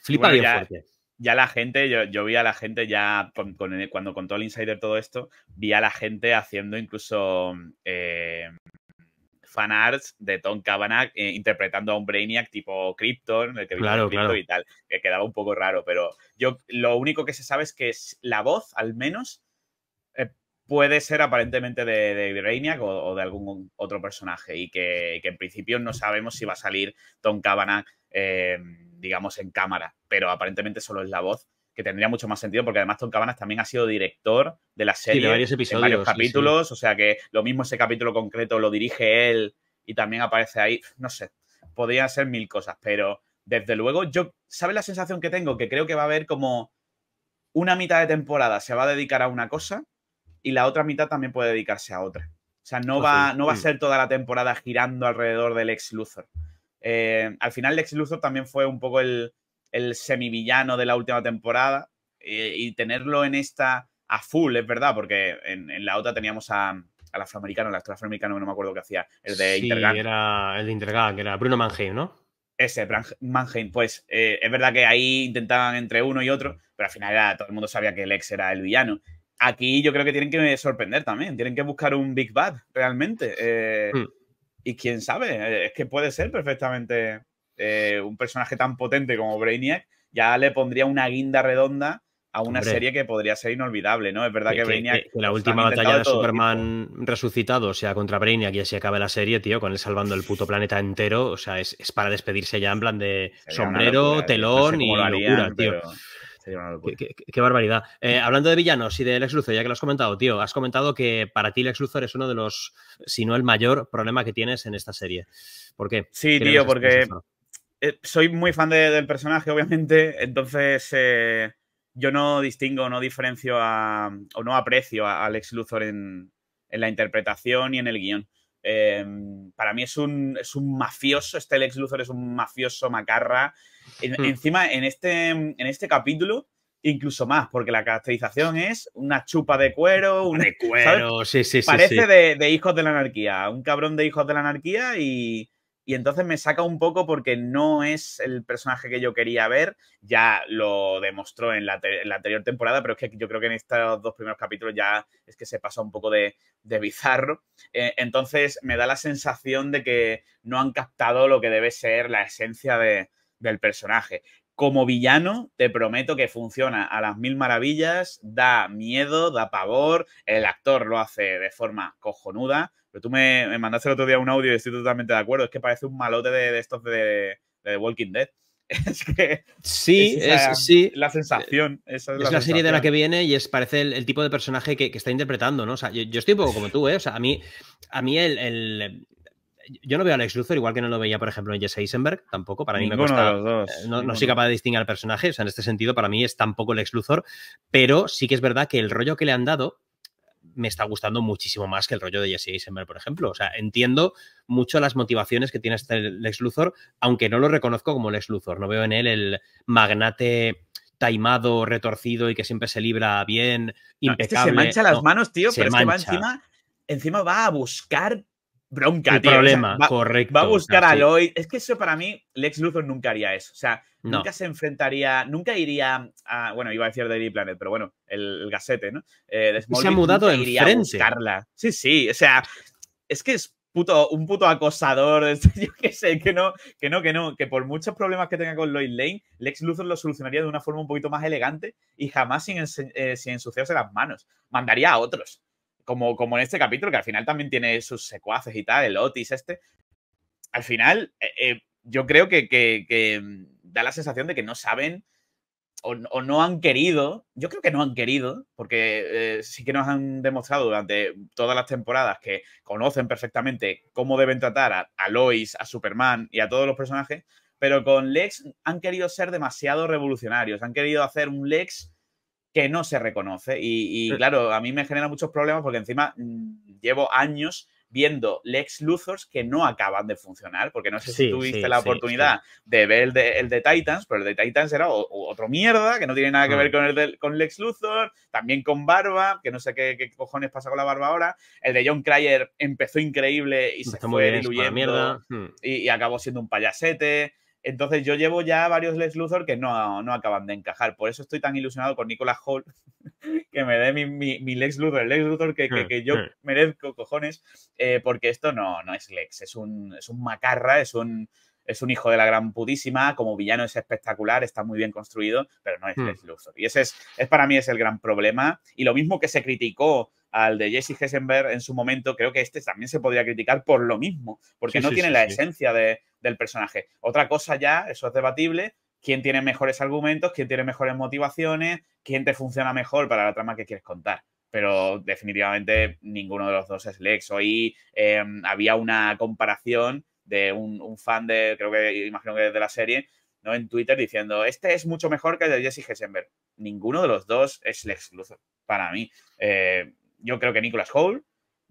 Speaker 1: Flipa bien fuerte
Speaker 2: ya la gente, yo, vi a la gente ya cuando contó el insider todo esto, vi a la gente haciendo incluso eh, fanarts de Tom Cavanagh eh, interpretando a un Brainiac tipo Krypton, el que
Speaker 1: claro, claro.
Speaker 2: y tal, que quedaba un poco raro, pero yo lo único que se sabe es que la voz, al menos, eh, puede ser aparentemente de, Brainiac o, de algún otro personaje y que, que, en principio no sabemos si va a salir Tom Cavanagh digamos, en cámara, pero aparentemente solo es la voz, que tendría mucho más sentido porque además Tom Cabanas también ha sido director de la serie
Speaker 1: varios episodios,
Speaker 2: en varios capítulos, o sea que lo mismo ese capítulo concreto lo dirige él y también aparece ahí, no sé, podrían ser mil cosas, pero desde luego yo, ¿sabes la sensación que tengo? Que creo que va a haber como una mitad de temporada se va a dedicar a una cosa y la otra mitad también puede dedicarse a otra. O sea, no, va, no va a mm. ser toda la temporada girando alrededor del ex Luthor. Eh, al final Lex Luthor también fue un poco el, el semivillano de la última temporada y, tenerlo en esta a full, es verdad, porque en, la otra teníamos a, al afroamericano, el actor afroamericano, no me acuerdo qué hacía, el de
Speaker 1: sí, era el de Intergang, que era Bruno Mannheim, ¿no?
Speaker 2: Ese, Mannheim, pues eh, es verdad que ahí intentaban entre uno y otro, pero al final todo el mundo sabía que Lex era el villano. Aquí yo creo que tienen que sorprender también, tienen que buscar un Big Bad realmente. Eh, hmm. Y quién sabe, es que puede ser perfectamente eh, un personaje tan potente como Brainiac, ya le pondría una guinda redonda a una serie que podría ser inolvidable, ¿no? Es verdad que, Brainiac.
Speaker 1: la última batalla de, Superman resucitado sea contra Brainiac y así acabe la serie, tío, con él salvando el puto planeta entero. O sea, es, para despedirse ya en plan de sombrero, telón y locura, tío. Qué, barbaridad. Eh, hablando de villanos y de Lex Luthor, ya que lo has comentado, tío, has comentado que para ti Lex Luthor es uno de los, si no el mayor problema que tienes en esta serie. ¿Por qué?
Speaker 2: Sí, tío, porque eh, soy muy fan del personaje, obviamente, entonces eh, yo no distingo, no diferencio o no aprecio a, Lex Luthor en, la interpretación y en el guion. Em, para mí es un, es un mafioso, este Lex Luthor es un mafioso macarra Hmm. Encima, en este, en este capítulo, incluso más, porque la caracterización es una chupa de cuero, un
Speaker 1: de cuero, sí, sí, sí.
Speaker 2: Parece De, de, hijos de la anarquía, un cabrón de hijos de la anarquía y, y entonces me saca un poco porque no es el personaje que yo quería ver. Ya lo demostró en la, anterior temporada, pero es que yo creo que en estos dos primeros capítulos ya es que se pasa un poco de, bizarro. Eh, entonces me da la sensación de que no han captado lo que debe ser la esencia del personaje. Como villano, te prometo que funciona a las mil maravillas, da miedo, da pavor, el actor lo hace de forma cojonuda, pero tú me, mandaste el otro día un audio y estoy totalmente de acuerdo. Es que parece un malote de, estos de, de, Walking Dead. Es que.
Speaker 1: Sí, es, sí.
Speaker 2: La sensación. es
Speaker 1: la, serie de la que viene y es, parece el, tipo de personaje que, está interpretando, ¿no? O sea, yo, estoy un poco como tú, ¿eh? O sea, a mí, a mí el, yo no veo a Lex Luthor igual que no lo veía, por ejemplo, en Jesse Eisenberg, tampoco. Para mí me cuesta. Eh, no, no, soy capaz de distinguir al personaje. O sea, en este sentido, para mí es tampoco Lex Luthor. Pero sí que es verdad que el rollo que le han dado me está gustando muchísimo más que el rollo de Jesse Eisenberg, por ejemplo. O sea, entiendo mucho las motivaciones que tiene este Lex Luthor, aunque no lo reconozco como Lex Luthor. No veo en él el magnate taimado, retorcido y que siempre se libra bien, impecable.
Speaker 2: se mancha las manos, tío, pero es que va encima, encima va a buscar bronca,
Speaker 1: el problema, correcto.
Speaker 2: Va a buscar a Lloyd. Es que eso para mí, Lex Luthor nunca haría eso. O sea, nunca se enfrentaría, nunca iría a, bueno, iba a decir Daily Planet, pero bueno, el, gasete, ¿no?
Speaker 1: Eh, se ha mudado enfrente.
Speaker 2: Sí, sí, o sea, es que es puto, un puto acosador, yo qué sé, que no, que no, que no, que por muchos problemas que tenga con Lloyd Lane, Lex Luthor lo solucionaría de una forma un poquito más elegante y jamás sin, eh, sin ensuciarse las manos. Mandaría a otros como, como en este capítulo, que al final también tiene sus secuaces y tal, el Otis este. Al final, eh, eh, yo creo que, mm, da la sensación de que no saben o, no han querido, yo creo que no han querido, porque eh, sí que nos han demostrado durante todas las temporadas que conocen perfectamente cómo deben tratar a, a Lois, a Superman y a todos los personajes, pero con Lex han querido ser demasiado revolucionarios, han querido hacer un Lex que no se reconoce. Y, claro, a mí me genera muchos problemas porque encima mm, llevo años viendo Lex Luthors que no acaban de funcionar, porque no sé si tuviste la oportunidad de ver el de, el de, Titans, pero el de Titans era otro mierda, que no tiene nada que ver mm. con el de, con Lex Luthor, también con Barba, que no sé qué, cojones pasa con la Barba ahora. El de John Cryer empezó increíble y se fue diluyendo hmm. y, y, acabó siendo un payasete. Entonces yo llevo ya varios Lex Luthor que no, no, acaban de encajar. Por eso estoy tan ilusionado con Nicolas Hall, que me dé mi, mi, Lex Luthor, el Lex Luthor que, que, yo merezco, cojones, eh, porque esto no, no es Lex, es un, es un macarra, es un, es un hijo de la gran putísima, como villano es espectacular, está muy bien construido, pero no es hmm. Lex Luthor. Y ese es, es, para mí es el gran problema. Y lo mismo que se criticó al de Jesse Hessenberg en su momento, creo que este también se podría criticar por lo mismo, porque no tiene la esencia del personaje. Otra cosa ya, eso es debatible, quién tiene mejores argumentos, quién tiene mejores motivaciones, quién te funciona mejor para la trama que quieres contar. Pero definitivamente ninguno de los dos es Lex. Hoy em, había una comparación de un, fan de, creo que imagino que de la serie, ¿no? En Twitter diciendo, este es mucho mejor que el de Jesse Hessenberg. Ninguno de los dos es Lex Luthor para mí. Eh, yo creo que Nicolas Hall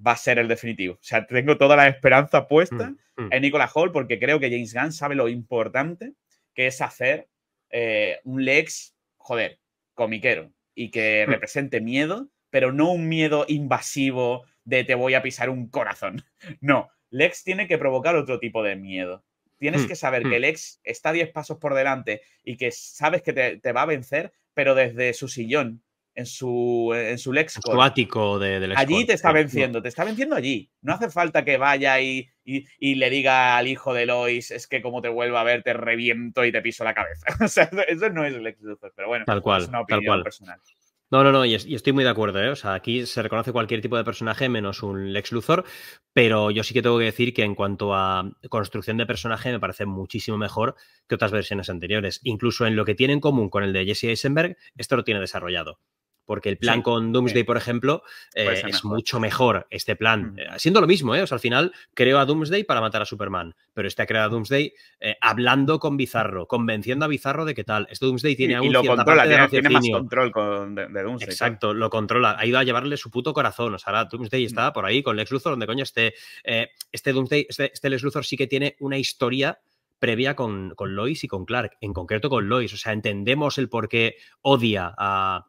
Speaker 2: va a ser el definitivo. O sea, tengo toda la esperanza puesta mm, mm. en Nicolas Hall porque creo que James Gunn sabe lo importante que es hacer eh, un Lex, joder, comiquero y que mm. represente miedo, pero no un miedo invasivo de te voy a pisar un corazón. No, Lex tiene que provocar otro tipo de miedo. Tienes que saber que Lex está 10 pasos por delante y que sabes que te, te va a vencer, pero desde su sillón, en su, en su léxico.
Speaker 1: ático de, del
Speaker 2: Allí te está venciendo, te está venciendo allí. No hace falta que vaya y, y, le diga al hijo de Lois, es que como te vuelva a ver, te reviento y te piso la cabeza. o sea, eso no es el Lex pero bueno,
Speaker 1: tal cual,
Speaker 2: es una opinión personal.
Speaker 1: No, no, no, y, estoy muy de acuerdo, ¿eh? O sea, aquí se reconoce cualquier tipo de personaje menos un Lex Luthor, pero yo sí que tengo que decir que en cuanto a construcción de personaje me parece muchísimo mejor que otras versiones anteriores. Incluso en lo que tiene en común con el de Jesse Eisenberg, esto lo tiene desarrollado porque el plan con Doomsday, por ejemplo, eh, es mucho mejor este plan. Eh, siendo lo mismo, ¿eh? O sea, al final creo a Doomsday para matar a Superman, pero este ha creado a Doomsday eh, hablando con Bizarro, convenciendo a Bizarro de que tal. Este Doomsday tiene
Speaker 2: aún y lo controla, tiene, más control con, de, Doomsday.
Speaker 1: Exacto, lo controla. Ha ido a llevarle su puto corazón. O sea, ahora Doomsday está por ahí con Lex Luthor, donde coño esté. este Doomsday, este, este Lex Luthor sí que tiene una historia previa con, con Lois y con Clark, en concreto con Lois. O sea, entendemos el por qué odia a,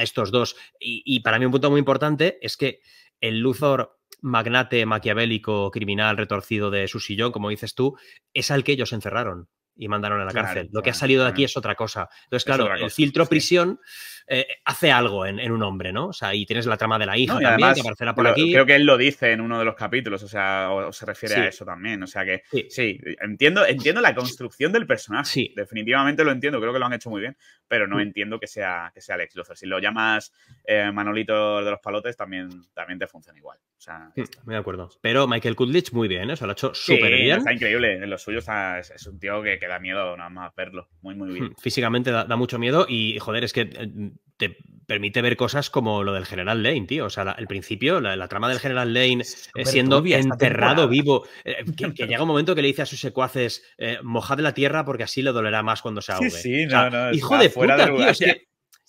Speaker 1: estos dos. Y, para mí un punto muy importante es que el Luthor magnate maquiavélico, criminal, retorcido de su sillón, como dices tú, es al que ellos encerraron y mandaron a la cárcel. Lo que ha salido de aquí es otra cosa. Entonces, claro, el filtro prisión eh, hace algo en, un hombre, ¿no? O sea, y tienes la trama de la hija también, que aparecerá por aquí.
Speaker 2: Creo que él lo dice en uno de los capítulos, o sea, o, se refiere a eso también. O sea que sí, entiendo, entiendo la construcción del personaje. Sí. Definitivamente lo entiendo, creo que lo han hecho muy bien, pero no mm. entiendo que sea, que sea Alex Luthor. Si lo llamas eh, Manolito de los palotes, también, también te funciona igual. O sea,
Speaker 1: mm, me de acuerdo. Pero Michael Kudlich, muy bien, ¿eh? lo ha hecho súper bien.
Speaker 2: Está increíble. En lo suyo es, un tío que, da miedo nada más verlo. Muy, muy bien.
Speaker 1: Hmm, físicamente da, mucho miedo y, joder, es que eh, te permite ver cosas como lo del General Lane, tío. O sea, el principio, la, trama del General Lane eh, siendo enterrado vivo, eh, que, llega un momento que le dice a sus secuaces, mojad la tierra porque así le dolerá más cuando se ahogue.
Speaker 2: Sí, no, no.
Speaker 1: Hijo de puta, tío. Es que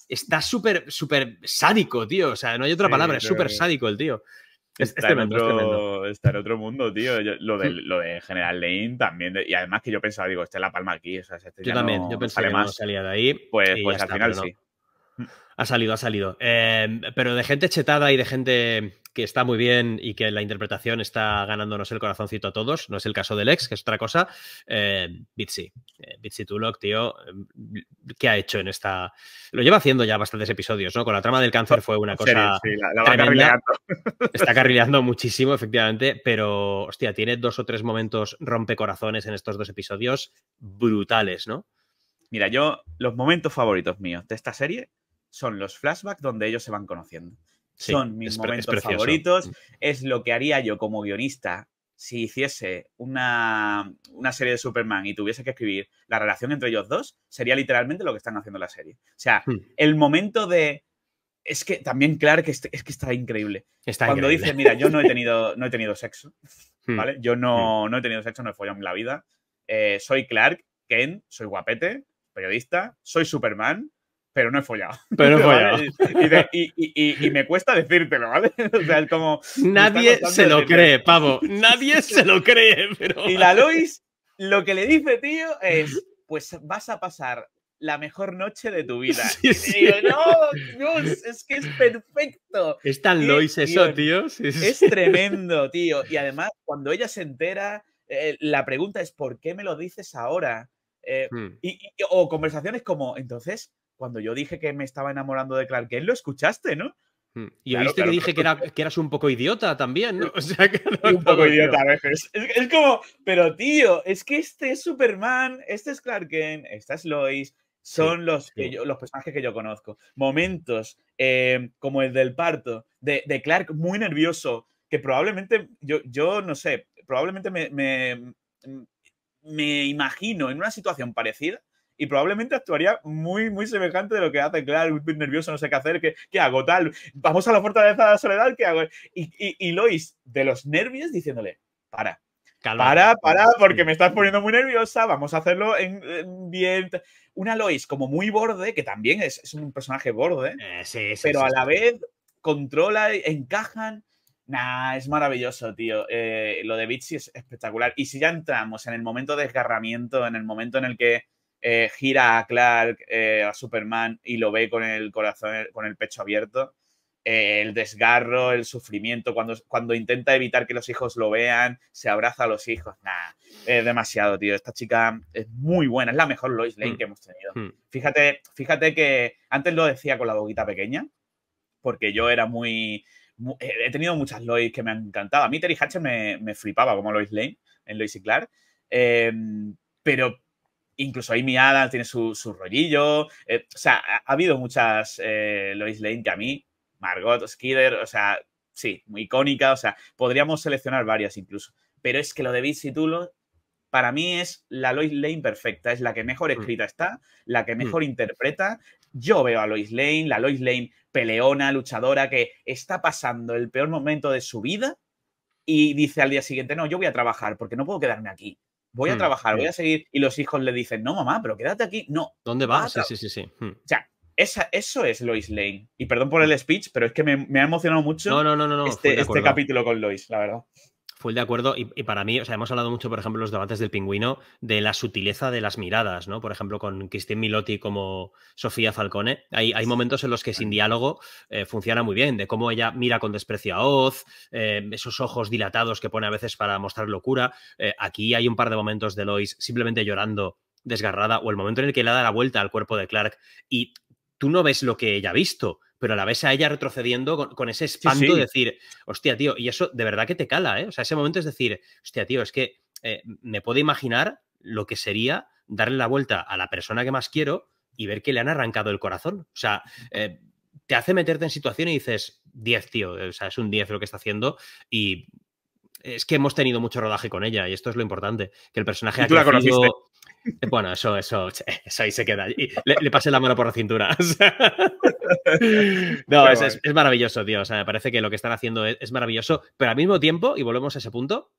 Speaker 1: está súper, súper sádico, tío. O sea, no hay otra palabra, es súper sádico el tío.
Speaker 2: Está, en otro, está, en otro, mundo, tío. lo, de, lo de General Lane también. y además que yo pensaba, digo, está la palma aquí. O sea, este
Speaker 1: yo también, yo pensé que no salía de ahí.
Speaker 2: Pues, pues al final sí.
Speaker 1: Ha salido, ha salido. Em, pero de gente chetada y de gente que está muy bien y que la interpretación está ganándonos el corazoncito a todos, no es el caso del ex, que es otra cosa. Eh, Bitsy, eh, Bitsy Tulok, tío, em, ¿qué ha hecho en esta...? Lo lleva haciendo ya bastantes episodios, ¿no? Con la trama del cáncer fue una cosa sí, la, la Está carrileando muchísimo, efectivamente, pero, hostia, tiene dos o tres momentos rompecorazones en estos dos episodios brutales, ¿no?
Speaker 2: Mira, yo, los momentos favoritos míos de esta serie son los flashbacks donde ellos se van conociendo. son mis momentos favoritos. Mm. Es lo que haría yo como guionista si hiciese una, serie de Superman y tuviese que escribir la relación entre ellos dos, sería literalmente lo que están haciendo la serie. O sea, hmm. el momento de. Es que también Clark es, es que está increíble. Cuando dice, mira, yo no he tenido, no he tenido sexo, hmm. ¿vale? Yo no, no he tenido sexo, no he follado en la vida. Eh, soy Clark, Ken, soy guapete, periodista, soy Superman, pero no he follado.
Speaker 1: Pero no he follado.
Speaker 2: Y, me cuesta decírtelo, ¿vale? O sea, es como.
Speaker 1: Nadie se lo cree, pavo. Nadie se lo cree, pero.
Speaker 2: Y la Lois, lo que le dice, tío, es: Pues vas a pasar la mejor noche de tu vida. y digo, no, Dios, es que es perfecto.
Speaker 1: Es tan Lois eso, tío.
Speaker 2: es tremendo, tío. Y además, cuando ella se entera, eh, la pregunta es: ¿por qué me lo dices ahora? Eh, hmm. y, o conversaciones como, entonces, cuando yo dije que me estaba enamorando de Clark Kent, lo escuchaste, ¿no?
Speaker 1: Hmm. Y oíste que dije que, era, que, eras un poco idiota también, ¿no?
Speaker 2: O sea, que un poco idiota a veces. Es, como, pero tío, es que este es Superman, este es Clark Kent, esta es Lois, son los, los personajes que yo conozco. Momentos eh, como el del parto, de, Clark muy nervioso, que probablemente, yo, yo no sé, probablemente me, me, me imagino en una situación parecida y probablemente actuaría muy, muy semejante de lo que hace Clark, nervioso, no sé qué hacer, qué, hago, tal, vamos a la fortaleza de la soledad, ¿qué hago? Y, y, Lois, de los nervios, diciéndole, para, para, para, porque me estás poniendo muy nerviosa, vamos a hacerlo en, bien. Una Lois como muy borde, que también es, un personaje borde,
Speaker 1: eh,
Speaker 2: pero a la vez controla, encajan. Nah, es maravilloso, tío. Eh, lo de Bitsy es espectacular. Y si ya entramos en el momento de desgarramiento, en el momento en el que eh, gira a Clark, eh, a Superman y lo ve con el corazón, con el pecho abierto. Eh, el desgarro, el sufrimiento, cuando, cuando intenta evitar que los hijos lo vean, se abraza a los hijos. Nah, es demasiado, tío. Esta chica es muy buena, es la mejor Lois Lane hmm. que hemos tenido. Hmm. Fíjate, fíjate que antes lo decía con la boquita pequeña, porque yo era muy, he tenido muchas Lois que me han encantado. A mí Terry Hatcher me, me flipaba como Lois Lane en Lois y Clark. pero incluso Amy Adams tiene su, su rollillo. Eh, o sea, ha, habido muchas eh, Lois Lane que a mí, Margot, Skidder, o sea, sí, muy icónica. O sea, podríamos seleccionar varias incluso. Pero es que lo de Bitsy Tulo, para mí es la Lois Lane perfecta. Es la que mejor mm. escrita está, la que mm. mejor interpreta. Yo veo a Lois Lane, la Lois Lane peleona, luchadora, que está pasando el peor momento de su vida y dice al día siguiente, no, yo voy a trabajar porque no puedo quedarme aquí voy a hmm, trabajar, voy a seguir. Y los hijos le dicen, no, mamá, pero quédate aquí. No.
Speaker 1: ¿Dónde vas? Sí, sí, sí, sí.
Speaker 2: Hmm. O sea, esa, eso es Lois Lane. Y perdón por el speech, pero es que me, ha emocionado mucho
Speaker 1: no, no, no,
Speaker 2: este, este capítulo con Lois, la verdad.
Speaker 1: Fue de acuerdo y, para mí, o sea, hemos hablado mucho, por ejemplo, en los debates del pingüino, de la sutileza de las miradas, ¿no? Por ejemplo, con Christine Milotti como Sofía Falcone. Hay, hay momentos en los que sin diálogo eh, funciona muy bien, de cómo ella mira con desprecio a Oz, eh, esos ojos dilatados que pone a veces para mostrar locura. Eh, aquí hay un par de momentos de Lois simplemente llorando desgarrada, o el momento en el que le da la vuelta al cuerpo de Clark y tú no ves lo que ella ha visto, pero a la vez a ella retrocediendo con, ese espanto de decir, hostia, tío, y eso de verdad que te cala, ¿eh? O sea, ese momento es decir, hostia, tío, es que eh, me puedo imaginar lo que sería darle la vuelta a la persona que más quiero y ver que le han arrancado el corazón. O sea, eh, te hace meterte en situación y dices, 10, tío, o sea, es un 10 lo que está haciendo y es que hemos tenido mucho rodaje con ella y esto es lo importante, que el personaje ha bueno, eso, eso, eso ahí se queda. le, le, pasé la mano por la cintura. no, es, maravilloso, tío. O sea, me parece que lo que están haciendo es, maravilloso, pero al mismo tiempo, y volvemos a ese punto,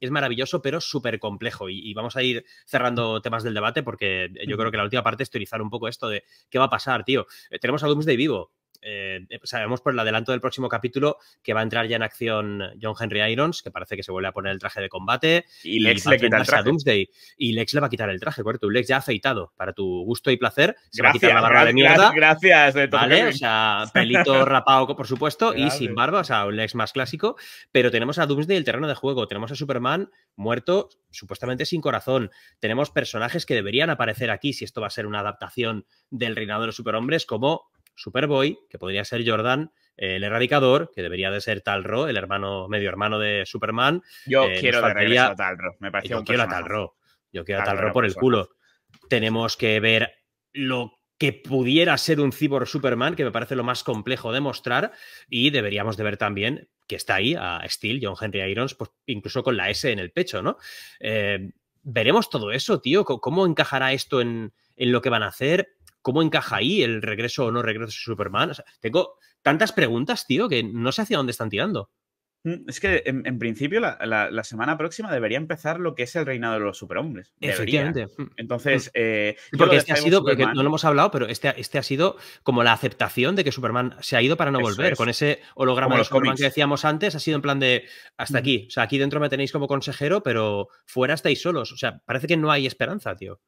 Speaker 1: es maravilloso, pero súper complejo. Y, vamos a ir cerrando temas del debate porque yo creo que la última parte es teorizar un poco esto de qué va a pasar, tío. Eh, tenemos a Doomsday vivo. Eh, eh, sabemos por el adelanto del próximo capítulo que va a entrar ya en acción John Henry Irons, que parece que se vuelve a poner el traje de combate.
Speaker 2: Y Lex le quita el traje.
Speaker 1: y Lex le va a quitar el traje, correcto. Lex ya afeitado, para tu gusto y placer.
Speaker 2: Se va a quitar la barba de mierda. Gracias, de
Speaker 1: ¿Vale? O sea, pelito rapado, por supuesto, y sin barba, o sea, un Lex más clásico. Pero tenemos a Doomsday el terreno de juego. Tenemos a Superman muerto, supuestamente sin corazón. Tenemos personajes que deberían aparecer aquí si esto va a ser una adaptación del reinado de los superhombres, como Superboy, que podría ser Jordan, el Erradicador, que debería de ser Talro, el hermano, medio hermano de Superman.
Speaker 2: Yo eh, quiero faltaría... a Talro, me parece
Speaker 1: Yo quiero a Talro, yo quiero a Talro por el culo. Tenemos que ver lo que pudiera ser un cyborg Superman, que me parece lo más complejo de mostrar, y deberíamos de ver también que está ahí a Steel, John Henry Irons, pues incluso con la S en el pecho, ¿no? Eh, veremos todo eso, tío. ¿Cómo encajará esto en, en, lo que van a hacer? ¿Cómo encaja ahí el regreso o no regreso de Superman? tengo tantas preguntas, tío, que no sé hacia dónde están tirando.
Speaker 2: Mm, es que en, principio la, semana próxima debería empezar lo que es el reinado de los superhombres.
Speaker 1: Efectivamente.
Speaker 2: Mm, Entonces, mm. eh,
Speaker 1: porque este ha sido, no lo hemos hablado, pero este, este ha sido como la aceptación de que Superman se ha ido para no volver. Con ese holograma de Superman que decíamos antes, ha sido en plan de hasta aquí. O sea, aquí dentro me tenéis como consejero, pero fuera estáis solos. O sea, parece que no hay esperanza, tío.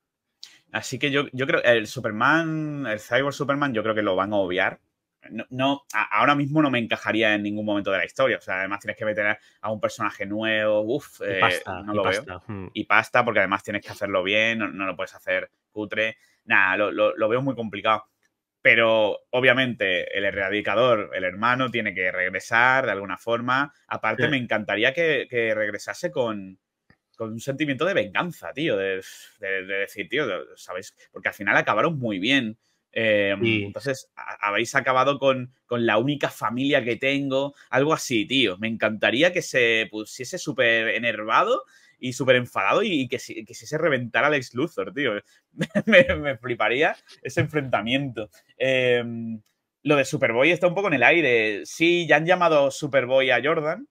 Speaker 2: Así que yo, yo creo el Superman, el Cyborg Superman, yo creo que lo van a obviar. No, ahora mismo no me encajaría en ningún momento de la historia. O sea, además tienes que meter a un personaje nuevo. Uf, eh, no lo veo. Hmm. Y pasta, porque además tienes que hacerlo bien, no, lo puedes hacer cutre. Nada, lo, veo muy complicado. Pero obviamente el erradicador, el hermano, tiene que regresar de alguna forma. Aparte, me encantaría que regresase con, con un sentimiento de venganza, tío, de, decir, tío, ¿sabéis? Porque al final acabaron muy bien. Em, entonces, habéis acabado con, la única familia que tengo, algo así, tío. Me encantaría que se pusiese súper enervado y súper enfadado y, que, que se reventara Alex Luthor, tío. me, fliparía ese enfrentamiento. Em, lo de Superboy está un poco en el aire. Sí, ya han llamado Superboy a Jordan,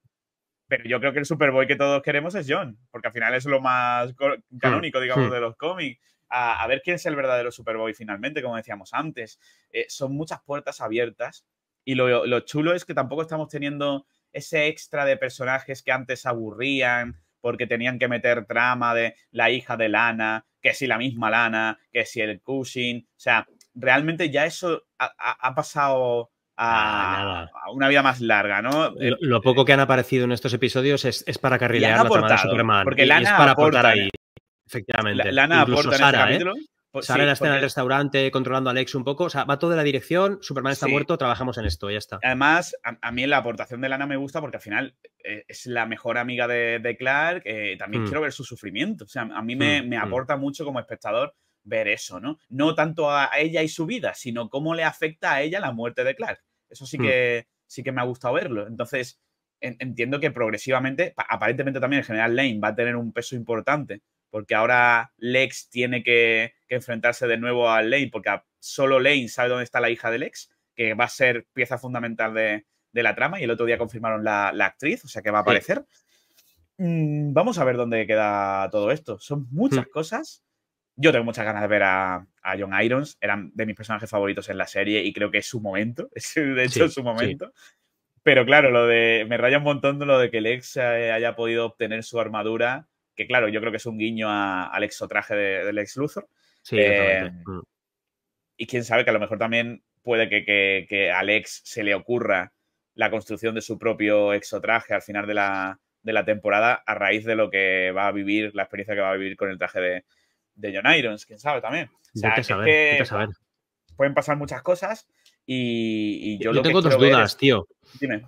Speaker 2: pero yo creo que el Superboy que todos queremos es John, porque al final es lo más hmm. canónico, digamos, hmm. de los cómics. A, ver quién es el verdadero Superboy finalmente, como decíamos antes. Eh, son muchas puertas abiertas y lo, chulo es que tampoco estamos teniendo ese extra de personajes que antes aburrían porque tenían que meter trama de la hija de Lana, que si la misma Lana, que si el Cushing. O sea, realmente ya eso ha pasado a, una vida más larga, ¿no?
Speaker 1: Lo, eh, poco que han aparecido en estos episodios es, para carrilear la trama de Superman.
Speaker 2: Porque Lana
Speaker 1: es para aportar ahí. Efectivamente.
Speaker 2: Lana aporta Sara, en este ¿eh?
Speaker 1: Pues Sara en la escena del restaurante controlando a Alex un poco. O sea, va todo de la dirección, Superman está muerto, trabajamos en esto, ya está.
Speaker 2: Además, a, mí la aportación de Lana me gusta porque al final eh, es la mejor amiga de, Clark. también hmm. quiero ver su sufrimiento. O sea, a mí me, hmm, hmm. aporta mucho como espectador ver eso, ¿no? No tanto a ella y su vida, sino cómo le afecta a ella la muerte de Clark. Eso sí hmm. que, sí que me ha gustado verlo. Entonces, entiendo que progresivamente, aparentemente también el general Lane va a tener un peso importante, porque ahora Lex tiene que, enfrentarse de nuevo a Lane, porque solo Lane sabe dónde está la hija de Lex, que va a ser pieza fundamental de, la trama, y el otro día confirmaron la, actriz, o sea que va a aparecer. Mm, vamos a ver dónde queda todo esto. Son muchas hmm. cosas yo tengo muchas ganas de ver a, John Irons. Eran de mis personajes favoritos en la serie y creo que es su momento. Es, de hecho, es su momento. Pero claro, lo de. Me raya un montón de lo de que Lex eh, haya podido obtener su armadura. Que claro, yo creo que es un guiño al exotraje de, del ex Luthor.
Speaker 1: Sí, eh, mm.
Speaker 2: Y quién sabe que a lo mejor también puede que, que, que, a Lex se le ocurra la construcción de su propio exotraje al final de la, de la temporada a raíz de lo que va a vivir, la experiencia que va a vivir con el traje de, de John Irons, quién sabe también.
Speaker 1: O sea, que saber, saber.
Speaker 2: Pueden pasar muchas cosas y, yo,
Speaker 1: yo tengo dos dudas, tío.
Speaker 2: Dime.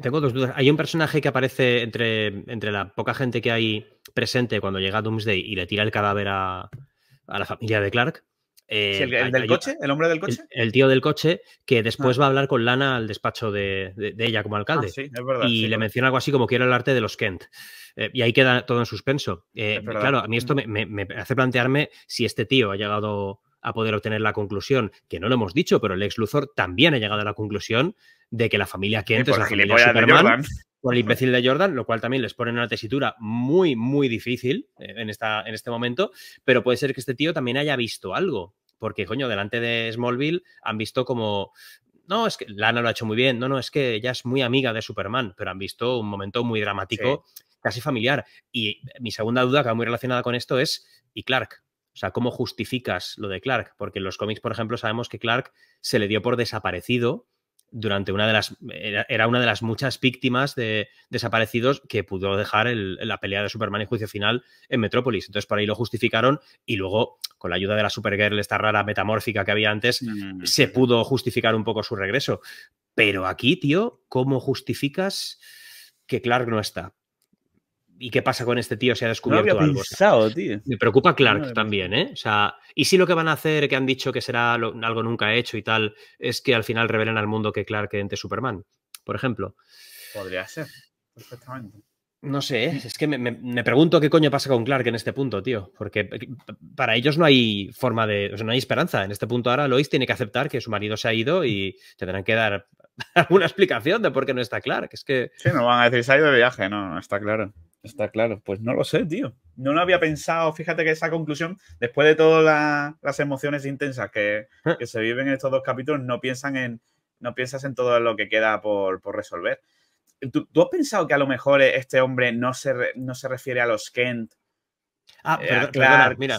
Speaker 1: Tengo dos dudas. Hay un personaje que aparece entre, entre la poca gente que hay presente cuando llega Doomsday y le tira el cadáver a, a la familia de Clark.
Speaker 2: Eh, el, del coche, el hombre del coche.
Speaker 1: El, tío del coche, que después ah. va a hablar con Lana al despacho de, ella como alcalde.
Speaker 2: Ah, sí, es verdad,
Speaker 1: y le menciona algo así como quiero el arte de los Kent. Eh, y ahí queda todo en suspenso. Eh, claro, a mí esto me, me, hace plantearme si este tío ha llegado a poder obtener la conclusión, que no lo hemos dicho, pero el ex Luthor también ha llegado a la conclusión de que la familia Kent es la familia Superman por el imbécil de Jordan, lo cual también les pone en una tesitura muy, muy difícil en, esta, en este momento, pero puede ser que este tío también haya visto algo porque, coño, delante de Smallville han visto como no, es que Lana lo ha hecho muy bien, no, no, es que ella es muy amiga de Superman, pero han visto un momento muy dramático, casi familiar. Y mi segunda duda, que va muy relacionada con esto, es, ¿y Clark? O sea, ¿cómo justificas lo de Clark? Porque en los cómics, por ejemplo, sabemos que Clark se le dio por desaparecido durante una de las. Era una de las muchas víctimas de desaparecidos que pudo dejar la pelea de Superman y juicio final en Metrópolis. Entonces, por ahí lo justificaron y luego, con la ayuda de la Supergirl, esta rara metamórfica que había antes, mm. se pudo justificar un poco su regreso. Pero aquí, tío, ¿cómo justificas que Clark no está? ¿Y qué pasa con este tío? ¿Se ha descubierto
Speaker 2: no
Speaker 1: algo?
Speaker 2: Pensado, tío.
Speaker 1: Me preocupa Clark también, ¿eh? O sea, y si lo que van a hacer, que han dicho que será algo nunca hecho y tal, es que al final revelen al mundo que Clark entre Superman, por ejemplo.
Speaker 2: Podría ser, perfectamente.
Speaker 1: No sé, es que me, pregunto qué coño pasa con Clark en este punto, tío. Porque para ellos no hay forma de. O sea, no hay esperanza. En este punto ahora Lois tiene que aceptar que su marido se ha ido y tendrán que dar alguna explicación de por qué no está Clark. Es que.
Speaker 2: Sí, no van a decir se ha ido de viaje, no, está claro. Está claro. Pues no lo sé, tío. No lo había pensado. Fíjate que esa conclusión, después de todas las emociones intensas que, ah. que, se viven en estos dos capítulos, no piensan en. No piensas en todo lo que queda por, por resolver. ¿Tú, ¿Tú, has pensado que a lo mejor este hombre no se, no se refiere a los Kent?
Speaker 1: Ah, eh, perdón, mira.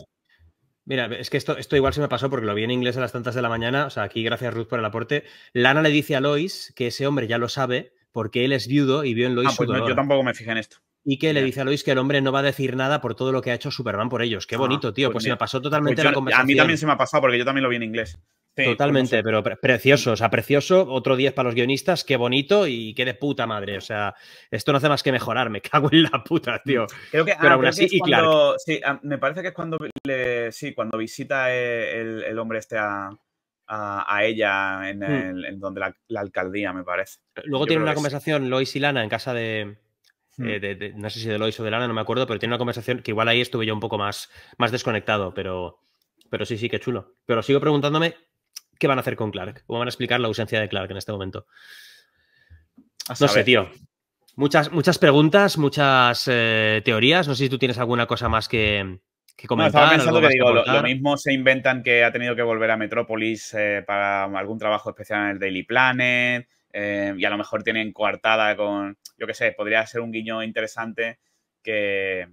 Speaker 1: Mira, es que esto, esto igual se me pasó porque lo vi en inglés a las tantas de la mañana. O sea, aquí gracias Ruth por el aporte. Lana le dice a Lois que ese hombre ya lo sabe porque él es viudo y vio en Lois ah,
Speaker 2: pues
Speaker 1: su
Speaker 2: yo tampoco me fijé en esto
Speaker 1: y que le dice a Lois que el hombre no va a decir nada por todo lo que ha hecho Superman por ellos. Qué ah, bonito, tío. Pues, pues se me pasó totalmente pues la conversación.
Speaker 2: A mí también se me ha pasado porque yo también lo vi en inglés.
Speaker 1: totalmente, pero precioso, o sea, precioso. Otro 10 para los guionistas, qué bonito y qué de puta madre. O sea, esto no hace más que mejorar. Me cago en la puta, tío.
Speaker 2: Creo que, pero aún así, y claro. Sí, me parece que es cuando, sí, cuando visita el, hombre este a, a, ella en, hmm. donde la, alcaldía, me parece.
Speaker 1: Luego tiene una conversación Lois y Lana en casa de, Hmm. Eh, no sé si de Lois o de Lana, no me acuerdo, pero tiene una conversación que igual ahí estuve yo un poco más, más desconectado, pero, pero sí, sí, qué chulo. Pero sigo preguntándome qué van a hacer con Clark, cómo van a explicar la ausencia de Clark en este momento. No sé, tío. Muchas, muchas preguntas, muchas eh, teorías. No sé si tú tienes alguna cosa más que, comentar.
Speaker 2: estaba pensando que digo, lo, mismo se inventan que ha tenido que volver a Metrópolis eh, para algún trabajo especial en el Daily Planet. Y a lo mejor tienen coartada con, yo qué sé, podría ser un guiño interesante que,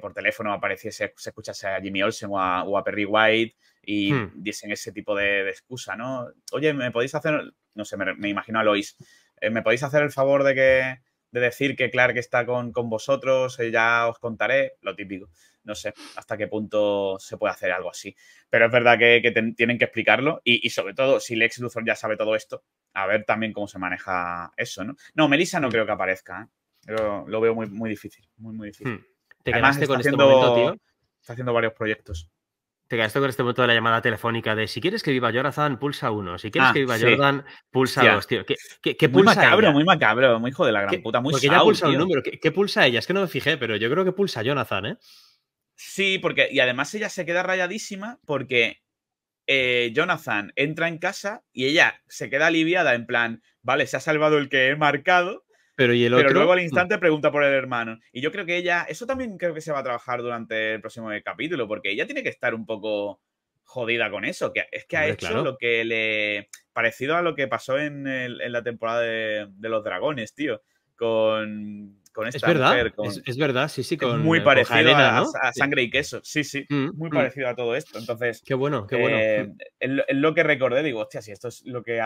Speaker 2: por teléfono apareciese, se escuchase a Jimmy Olsen o a, Perry White y hmm. diesen ese tipo de, excusa, ¿no? Oye, ¿me podéis hacer, no sé, me, imagino a Lois, eh, ¿me podéis hacer el favor de que de decir que Clark está con, vosotros, eh, ya os contaré, lo típico. No sé hasta qué punto se puede hacer algo así. Pero es verdad que, tienen que explicarlo y, y, sobre todo, si Lex Luthor ya sabe todo esto, a ver también cómo se maneja eso, ¿no? No, Melissa no mm. creo que aparezca, ¿eh? lo veo muy, muy difícil, muy, muy difícil. Hmm.
Speaker 1: ¿Te quedaste con este momento, tío?
Speaker 2: Está haciendo varios proyectos.
Speaker 1: Te quedaste con este momento de la llamada telefónica de si quieres que viva Jonathan, pulsa uno. Si quieres ah, que viva Jordan, pulsa dos, tío. ¿Qué, qué,
Speaker 2: muy
Speaker 1: pulsa
Speaker 2: macabro, muy macabro, muy hijo de la gran puta, muy
Speaker 1: Porque ya pulsa un número. ¿Qué, pulsa ella? Es que no me fijé, pero yo creo que pulsa Jonathan, ¿eh?
Speaker 2: Sí, porque. Y además ella se queda rayadísima porque eh, Jonathan entra en casa y ella se queda aliviada en plan, vale, se ha salvado el que he marcado.
Speaker 1: Pero, ¿y el otro?
Speaker 2: luego al instante pregunta por el hermano. Y yo creo que ella, eso también creo que se va a trabajar durante el próximo capítulo, porque ella tiene que estar un poco jodida con eso, que es que ha hecho lo que le... parecido a lo que pasó en, la temporada de, de, los dragones, tío. Con,
Speaker 1: es verdad, es, verdad, sí, sí. Con,
Speaker 2: muy parecido a, sangre y queso. Sí, sí. Mm, muy mm. parecido a todo esto. Entonces.
Speaker 1: Qué bueno, qué bueno. Eh,
Speaker 2: es, lo que recordé, digo, hostia, si esto es lo que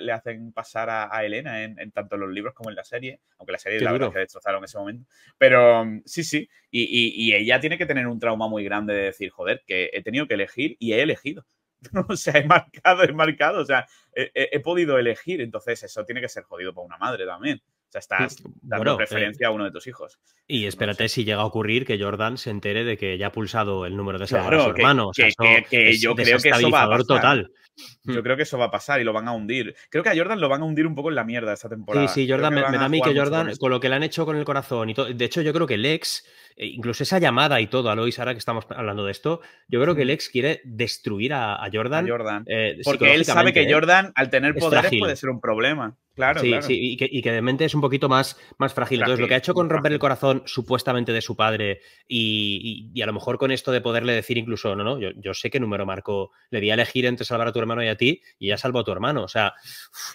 Speaker 2: le hacen pasar a, Elena en, tanto en los libros como en la serie. Aunque la serie, la verdad, que destrozaron en ese momento. Pero sí, sí. Y, ella tiene que tener un trauma muy grande de decir, joder, que he tenido que elegir y he elegido. o sea, he marcado, he marcado. O sea, he podido elegir. Entonces, eso tiene que ser jodido para una madre también. O sea, estás dando preferencia a uno de tus hijos.
Speaker 1: Y espérate si llega a ocurrir que Jordan se entere de que ya ha pulsado el número de salvar a su hermano.
Speaker 2: que, yo creo que eso va a pasar. total. Yo creo que eso va a pasar y lo van a hundir. Creo que a Jordan lo van a hundir un poco en la mierda esta temporada.
Speaker 1: Sí, sí, Jordan me, da a mí que Jordan, con, lo que le han hecho con el corazón y todo. De hecho, yo creo que Lex, eh, incluso esa llamada y todo, a Lois, ahora que estamos hablando de esto, yo creo que Lex quiere destruir a, Jordan.
Speaker 2: Jordan. Eh, porque él sabe que ¿eh? Jordan, al tener poderes, puede ser un problema. Claro,
Speaker 1: sí, sí, y que, y que, de mente es un poquito más, más frágil. Entonces, lo que ha hecho con romper el corazón supuestamente de su padre y, a lo mejor con esto de poderle decir incluso, no, no, yo, sé qué número marco, le di a elegir entre salvar a tu hermano y a ti y ya salvo a tu hermano. O sea,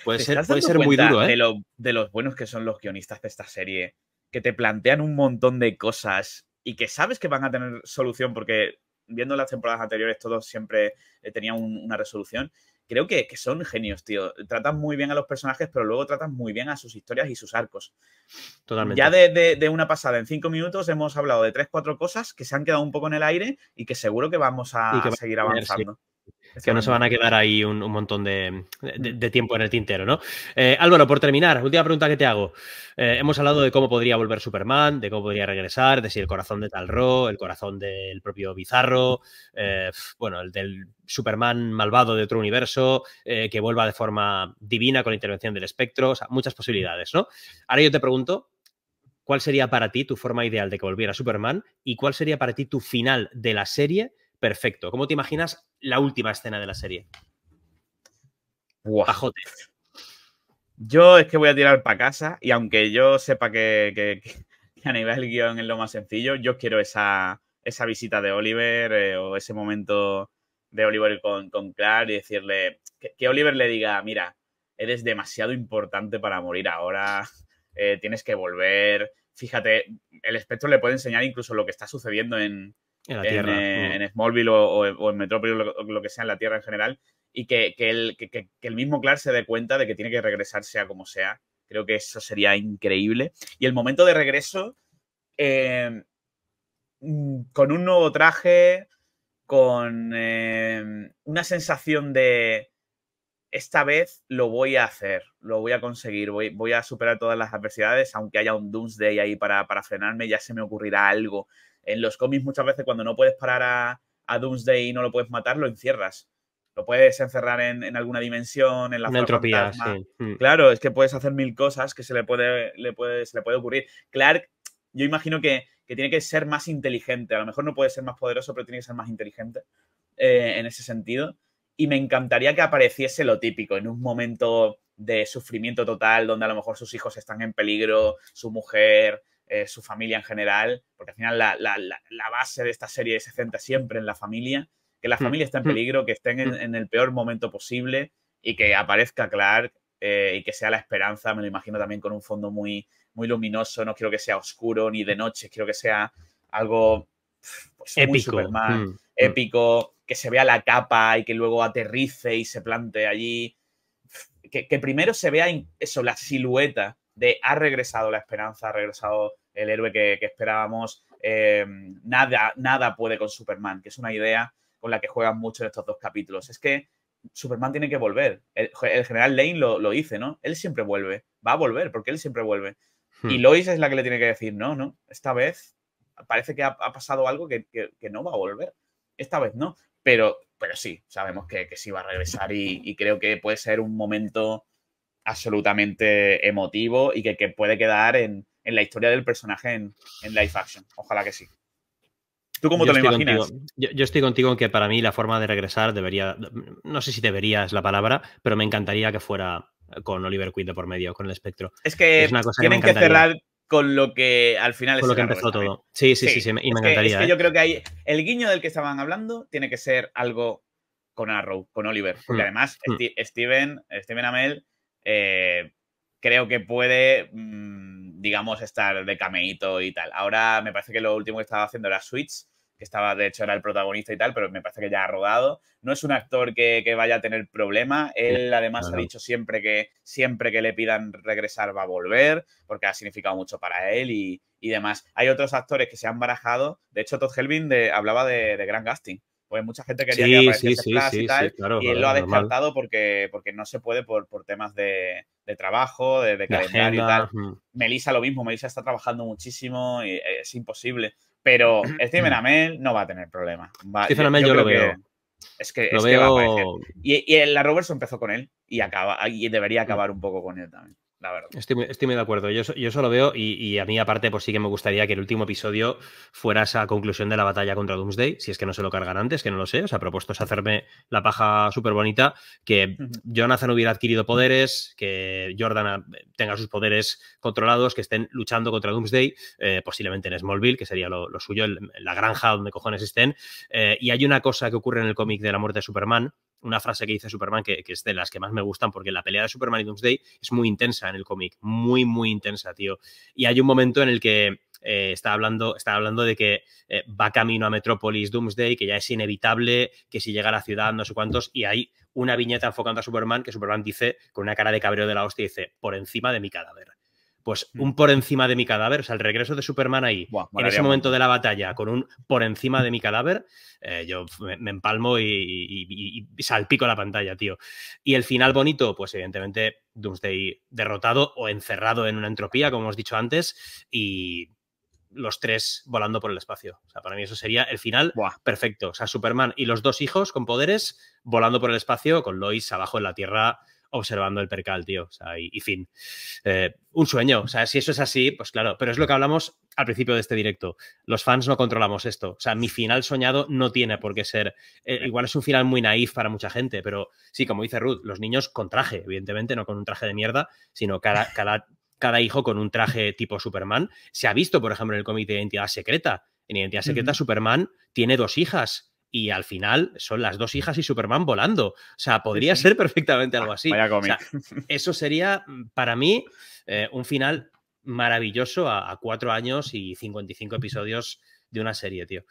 Speaker 1: puede ser, puede ser muy duro, ¿eh?
Speaker 2: De, lo, de los buenos que son los guionistas de esta serie, que te plantean un montón de cosas y que sabes que van a tener solución porque viendo las temporadas anteriores todos siempre eh, tenían una resolución creo que, son genios, tío. Tratan muy bien a los personajes, pero luego tratan muy bien a sus historias y sus arcos. Totalmente. Ya de, una pasada, en cinco minutos, hemos hablado de tres, cuatro cosas que se han quedado un poco en el aire y que seguro que vamos a, seguir avanzando.
Speaker 1: Que no se van a quedar ahí un, montón de, tiempo en el tintero, ¿no? Eh, Álvaro, por terminar, última pregunta que te hago. Eh, hemos hablado de cómo podría volver Superman, de cómo podría regresar, de si el corazón de Talro, el corazón del propio Bizarro, eh, bueno, el del Superman malvado de otro universo, que vuelva de forma divina con la intervención del espectro, o sea, muchas posibilidades, ¿no? Ahora yo te pregunto, ¿cuál sería para ti tu forma ideal de que volviera Superman y cuál sería para ti tu final de la serie? Perfecto. ¿Cómo te imaginas la última escena de la serie?
Speaker 2: Pajote. Yo es que voy a tirar para casa y aunque yo sepa que, a nivel guion es lo más sencillo, yo quiero esa, esa visita de Oliver eh, o ese momento de Oliver con, con Clark y decirle que, Oliver le diga, mira, eres demasiado importante para morir ahora, eh, tienes que volver. Fíjate, el espectro le puede enseñar incluso lo que está sucediendo en, en, la tierra. Mm. en, Smallville o, en Metrópolis o lo, que sea, en la Tierra en general, y que, el, el, mismo Clark se dé cuenta de que tiene que regresar sea como sea. Creo que eso sería increíble. Y el momento de regreso, eh, mm, con un nuevo traje, con eh, una sensación de esta vez lo voy a hacer, lo voy a conseguir, voy, voy a superar todas las adversidades, aunque haya un Doomsday ahí para, para frenarme, ya se me ocurrirá algo en los cómics muchas veces cuando no puedes parar a, Doomsday y no lo puedes matar, lo encierras. Lo puedes encerrar en, alguna dimensión, en la
Speaker 1: entropía, sí.
Speaker 2: Mm. Claro, es que puedes hacer mil cosas que se le puede, le puede, se le puede ocurrir. Clark, yo imagino que, tiene que ser más inteligente. A lo mejor no puede ser más poderoso, pero tiene que ser más inteligente eh, en ese sentido. Y me encantaría que apareciese lo típico, en un momento de sufrimiento total, donde a lo mejor sus hijos están en peligro, su mujer, eh, su familia en general, porque al final la, base de esta serie se centra siempre en la familia, que la hmm. familia está en hmm. peligro, que estén hmm. en, el peor momento posible y que aparezca Clark eh, y que sea la esperanza, me lo imagino también con un fondo muy, muy luminoso, no quiero que sea oscuro ni de noche, quiero que sea algo pues, épico, épico, que se vea la capa y que luego aterrice y se plante allí. Que, que primero se vea eso, la silueta de ha regresado la esperanza, ha regresado el héroe que, esperábamos. Eh, nada, nada puede con Superman, que es una idea con la que juegan mucho en estos dos capítulos. Es que Superman tiene que volver. El, general Lane lo, dice, ¿no? Él siempre vuelve. Va a volver, porque él siempre vuelve. Y hmm. Lois es la que le tiene que decir, no, no, esta vez parece que ha, pasado algo que, no va a volver. Esta vez no. Pero, pero sí, sabemos que, sí va a regresar y creo que puede ser un momento absolutamente emotivo y que, puede quedar en, la historia del personaje en, en, live action. Ojalá que sí. ¿Tú cómo te lo imaginas?
Speaker 1: Yo, estoy contigo en que para mí la forma de regresar debería, no sé si debería es la palabra, pero me encantaría que fuera con Oliver Queen de por medio, con el espectro.
Speaker 2: Es que, tienen que, cerrar con lo que al final
Speaker 1: con lo que empezó todo. Sí, sí, sí, y me encantaría.
Speaker 2: es que ¿eh? yo creo que hay el guiño del que estaban hablando tiene que ser algo con Arrow, con Oliver. Porque
Speaker 1: Hmm.
Speaker 2: además,
Speaker 1: Hmm.
Speaker 2: Steven, Steven Amell eh, creo que puede, mm, digamos, estar de cameíto y tal. Ahora me parece que lo último que estaba haciendo era Switch, que estaba, de hecho, era el protagonista y tal, pero me parece que ya ha rodado. No es un actor que, que vaya a tener problema. Él, además, ha dicho siempre que siempre que le pidan regresar va a volver, porque ha significado mucho para él y, y demás. Hay otros actores que se han barajado. De hecho, Todd Helvin de- hablaba de, de Grant Gustin. Pues mucha gente quería que
Speaker 1: Sí,
Speaker 2: apareciese
Speaker 1: sí,
Speaker 2: Flash y tal,
Speaker 1: claro,
Speaker 2: y él lo ha
Speaker 1: normal.
Speaker 2: descartado porque, porque no se puede por, por temas de, de trabajo, de, de calendario y tal.
Speaker 1: mm.
Speaker 2: Melissa lo mismo, Melissa está trabajando muchísimo y es imposible. Pero Steven Amell no va a tener problema. Va-
Speaker 1: Stephen Amell yo lo
Speaker 2: que
Speaker 1: veo.
Speaker 2: Es que,
Speaker 1: Lo
Speaker 2: es que va a aparecer.
Speaker 1: veo.
Speaker 2: Y, y la Robertson empezó con él y acaba y debería acabar un poco con él también, la verdad.
Speaker 1: Estoy, muy- estoy muy de acuerdo. Yo, yo eso lo veo y, y a mí, aparte, pues sí que me gustaría que el último episodio fuera esa conclusión de la batalla contra Doomsday, si es que no se lo cargan antes, que no lo sé. O sea, propuesto es hacerme la paja súper bonita, que. Jonathan hubiera adquirido poderes, que Jordan ah, tenga sus poderes controlados, que estén luchando contra Doomsday, eh, posiblemente en Smallville, que sería lo, lo suyo, el- la granja donde cojones estén. Eh, y hay una cosa que ocurre en el cómic de la muerte de Superman, una frase que dice Superman que, es de las que más me gustan, porque la pelea de Superman y Doomsday es muy intensa en el cómic, muy, muy intensa, tío. Y hay un momento en el que eh, está, hablando, está hablando de que eh, va camino a Metrópolis Doomsday, que ya es inevitable, que si llega a la ciudad, no sé cuántos, y hay una viñeta enfocando a Superman que Superman dice, con una cara de cabreo de la hostia, dice, por encima de mi cadáver. Pues
Speaker 2: Mm.
Speaker 1: un por encima de mi cadáver, o sea, el regreso de Superman ahí,
Speaker 2: Buah,
Speaker 1: en ese momento de la batalla, con un por encima de mi cadáver, eh, yo me, me empalmo y, y- y- y salpico la pantalla, tío. Y el final bonito, pues evidentemente Doomsday derrotado o encerrado en una entropía, como hemos dicho antes, y los tres volando por el espacio. O sea, para mí eso sería el final
Speaker 2: Buah.
Speaker 1: perfecto. O sea, Superman y los dos hijos con poderes volando por el espacio, con Lois abajo en la Tierra observando el percal, tío. O sea, y, y fin. Eh, un sueño. O sea, si eso es así, pues claro. Pero es lo que hablamos al principio de este directo. Los fans no controlamos esto. O sea, mi final soñado no tiene por qué ser. eh, igual es un final muy naif para mucha gente, pero sí, como dice Ruth, los niños con traje, evidentemente, no con un traje de mierda, sino cada, cada, cada hijo con un traje tipo Superman. Se ha visto, por ejemplo, en el cómic de Identidad Secreta. En Identidad Secreta. Superman tiene dos hijas. Y al final son las dos hijas y Superman volando. O sea, podría ser perfectamente algo así.
Speaker 2: Vaya
Speaker 1: O sea, eso sería mm, para mí eh, un final maravilloso a, a cuatro años y 55 episodios de una serie, tío.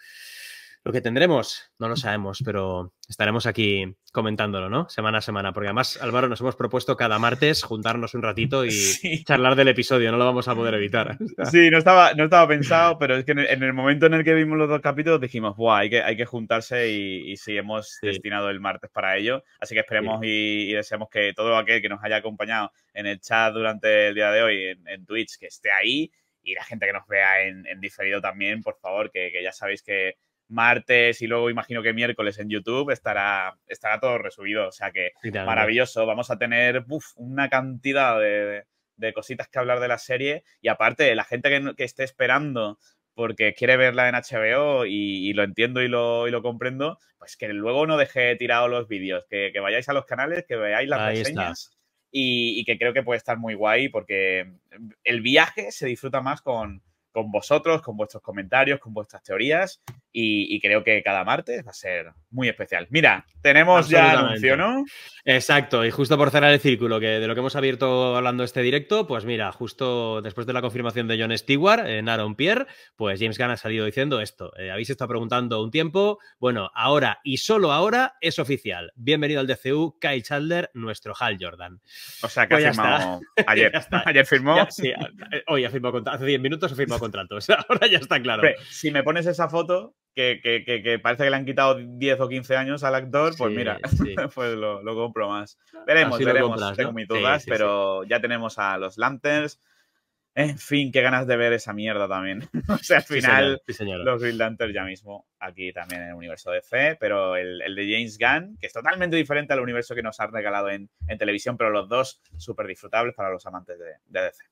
Speaker 1: Lo que tendremos, no lo sabemos, pero estaremos aquí comentándolo, ¿no? Semana a semana, porque además, Álvaro, nos hemos propuesto cada martes juntarnos un ratito y
Speaker 2: Sí.
Speaker 1: charlar del episodio, no lo vamos a poder evitar.
Speaker 2: Sí, no estaba, no estaba pensado, pero es que en el, en el momento en el que vimos los dos capítulos dijimos, Buah, hay que, hay que juntarse y, y sí, hemos
Speaker 1: Sí.
Speaker 2: destinado el martes para ello. Así que esperemos y, y deseamos que todo aquel que nos haya acompañado en el chat durante el día de hoy, en, en Twitch, que esté ahí y la gente que nos vea en, en diferido también, por favor, que, que ya sabéis que martes y luego imagino que miércoles en YouTube estará, estará todo resubido. O sea que maravilloso. Vamos a tener uf, una cantidad de, de cositas que hablar de la serie. Y aparte, la gente que, esté esperando porque quiere verla en HBO y, y lo entiendo y lo, y lo comprendo, pues que luego no deje tirados los vídeos, que, que vayáis a los canales, que veáis las
Speaker 1: Ahí
Speaker 2: reseñas y, y que creo que puede estar muy guay porque el viaje se disfruta más con, con vosotros, con vuestros comentarios, con vuestras teorías y, y creo que cada martes va a ser muy especial. Mira, tenemos ya anuncio, ¿no?
Speaker 1: Exacto, y justo por cerrar el círculo, que de lo que hemos abierto hablando este directo, pues mira, justo después de la confirmación de John Stewart en Aaron Pierre, pues James Gunn ha salido diciendo esto. Eh, habéis estado preguntando un tiempo, bueno, ahora y solo ahora es oficial. Bienvenido al DCU, Kyle Chandler, nuestro Hal Jordan.
Speaker 2: O sea, que
Speaker 1: Pues
Speaker 2: ha
Speaker 1: ya
Speaker 2: firmado ayer. Ayer firmó.
Speaker 1: Ya, sí, eh, hoy ha firmado hace 10 minutos ha firmado contrato, o sea, ahora ya está claro.
Speaker 2: Si me pones esa foto, que, que- que- que parece que le han quitado 10 o 15 años al actor, pues
Speaker 1: Sí,
Speaker 2: mira,
Speaker 1: sí.
Speaker 2: pues lo, lo compro más. Veremos,
Speaker 1: Así
Speaker 2: veremos.
Speaker 1: compras,
Speaker 2: tengo
Speaker 1: ¿no?
Speaker 2: mis dudas,
Speaker 1: sí,
Speaker 2: pero ya tenemos a los Lanterns. En fin, qué ganas de ver esa mierda también. o sea, al
Speaker 1: Sí,
Speaker 2: final,
Speaker 1: señor, sí, señor.
Speaker 2: los Green Lanterns ya mismo, aquí también en el universo de DC, pero el, el de James Gunn, que es totalmente diferente al universo que nos han regalado en, en televisión, pero los dos súper disfrutables para los amantes de, de DC.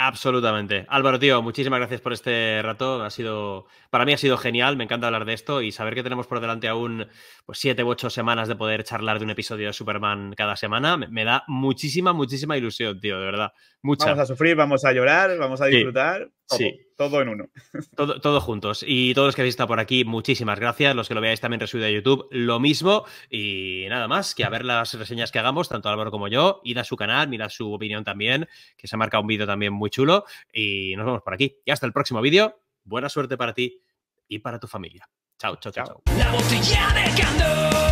Speaker 1: Absolutamente. Álvaro, tío, muchísimas gracias por este rato. Ha sido, para mí ha sido genial. Me encanta hablar de esto y saber que tenemos por delante aún pues, siete u ocho semanas de poder charlar de un episodio de Superman cada semana. Me, me da muchísima, muchísima ilusión, tío, de verdad. Mucha.
Speaker 2: Vamos a sufrir, vamos a llorar, vamos a disfrutar sí. Todo en uno.
Speaker 1: Todo, todos juntos. Y todos los que habéis estado por aquí, muchísimas gracias. Los que lo veáis también resubido a YouTube, lo mismo. Y nada más, que a ver las reseñas que hagamos, tanto Álvaro como yo. Id a su canal, mirad su opinión también, que se ha marcado un vídeo también muy chulo. Y nos vemos por aquí. Y hasta el próximo vídeo. Buena suerte para ti y para tu familia. chao, chao. chao. chao.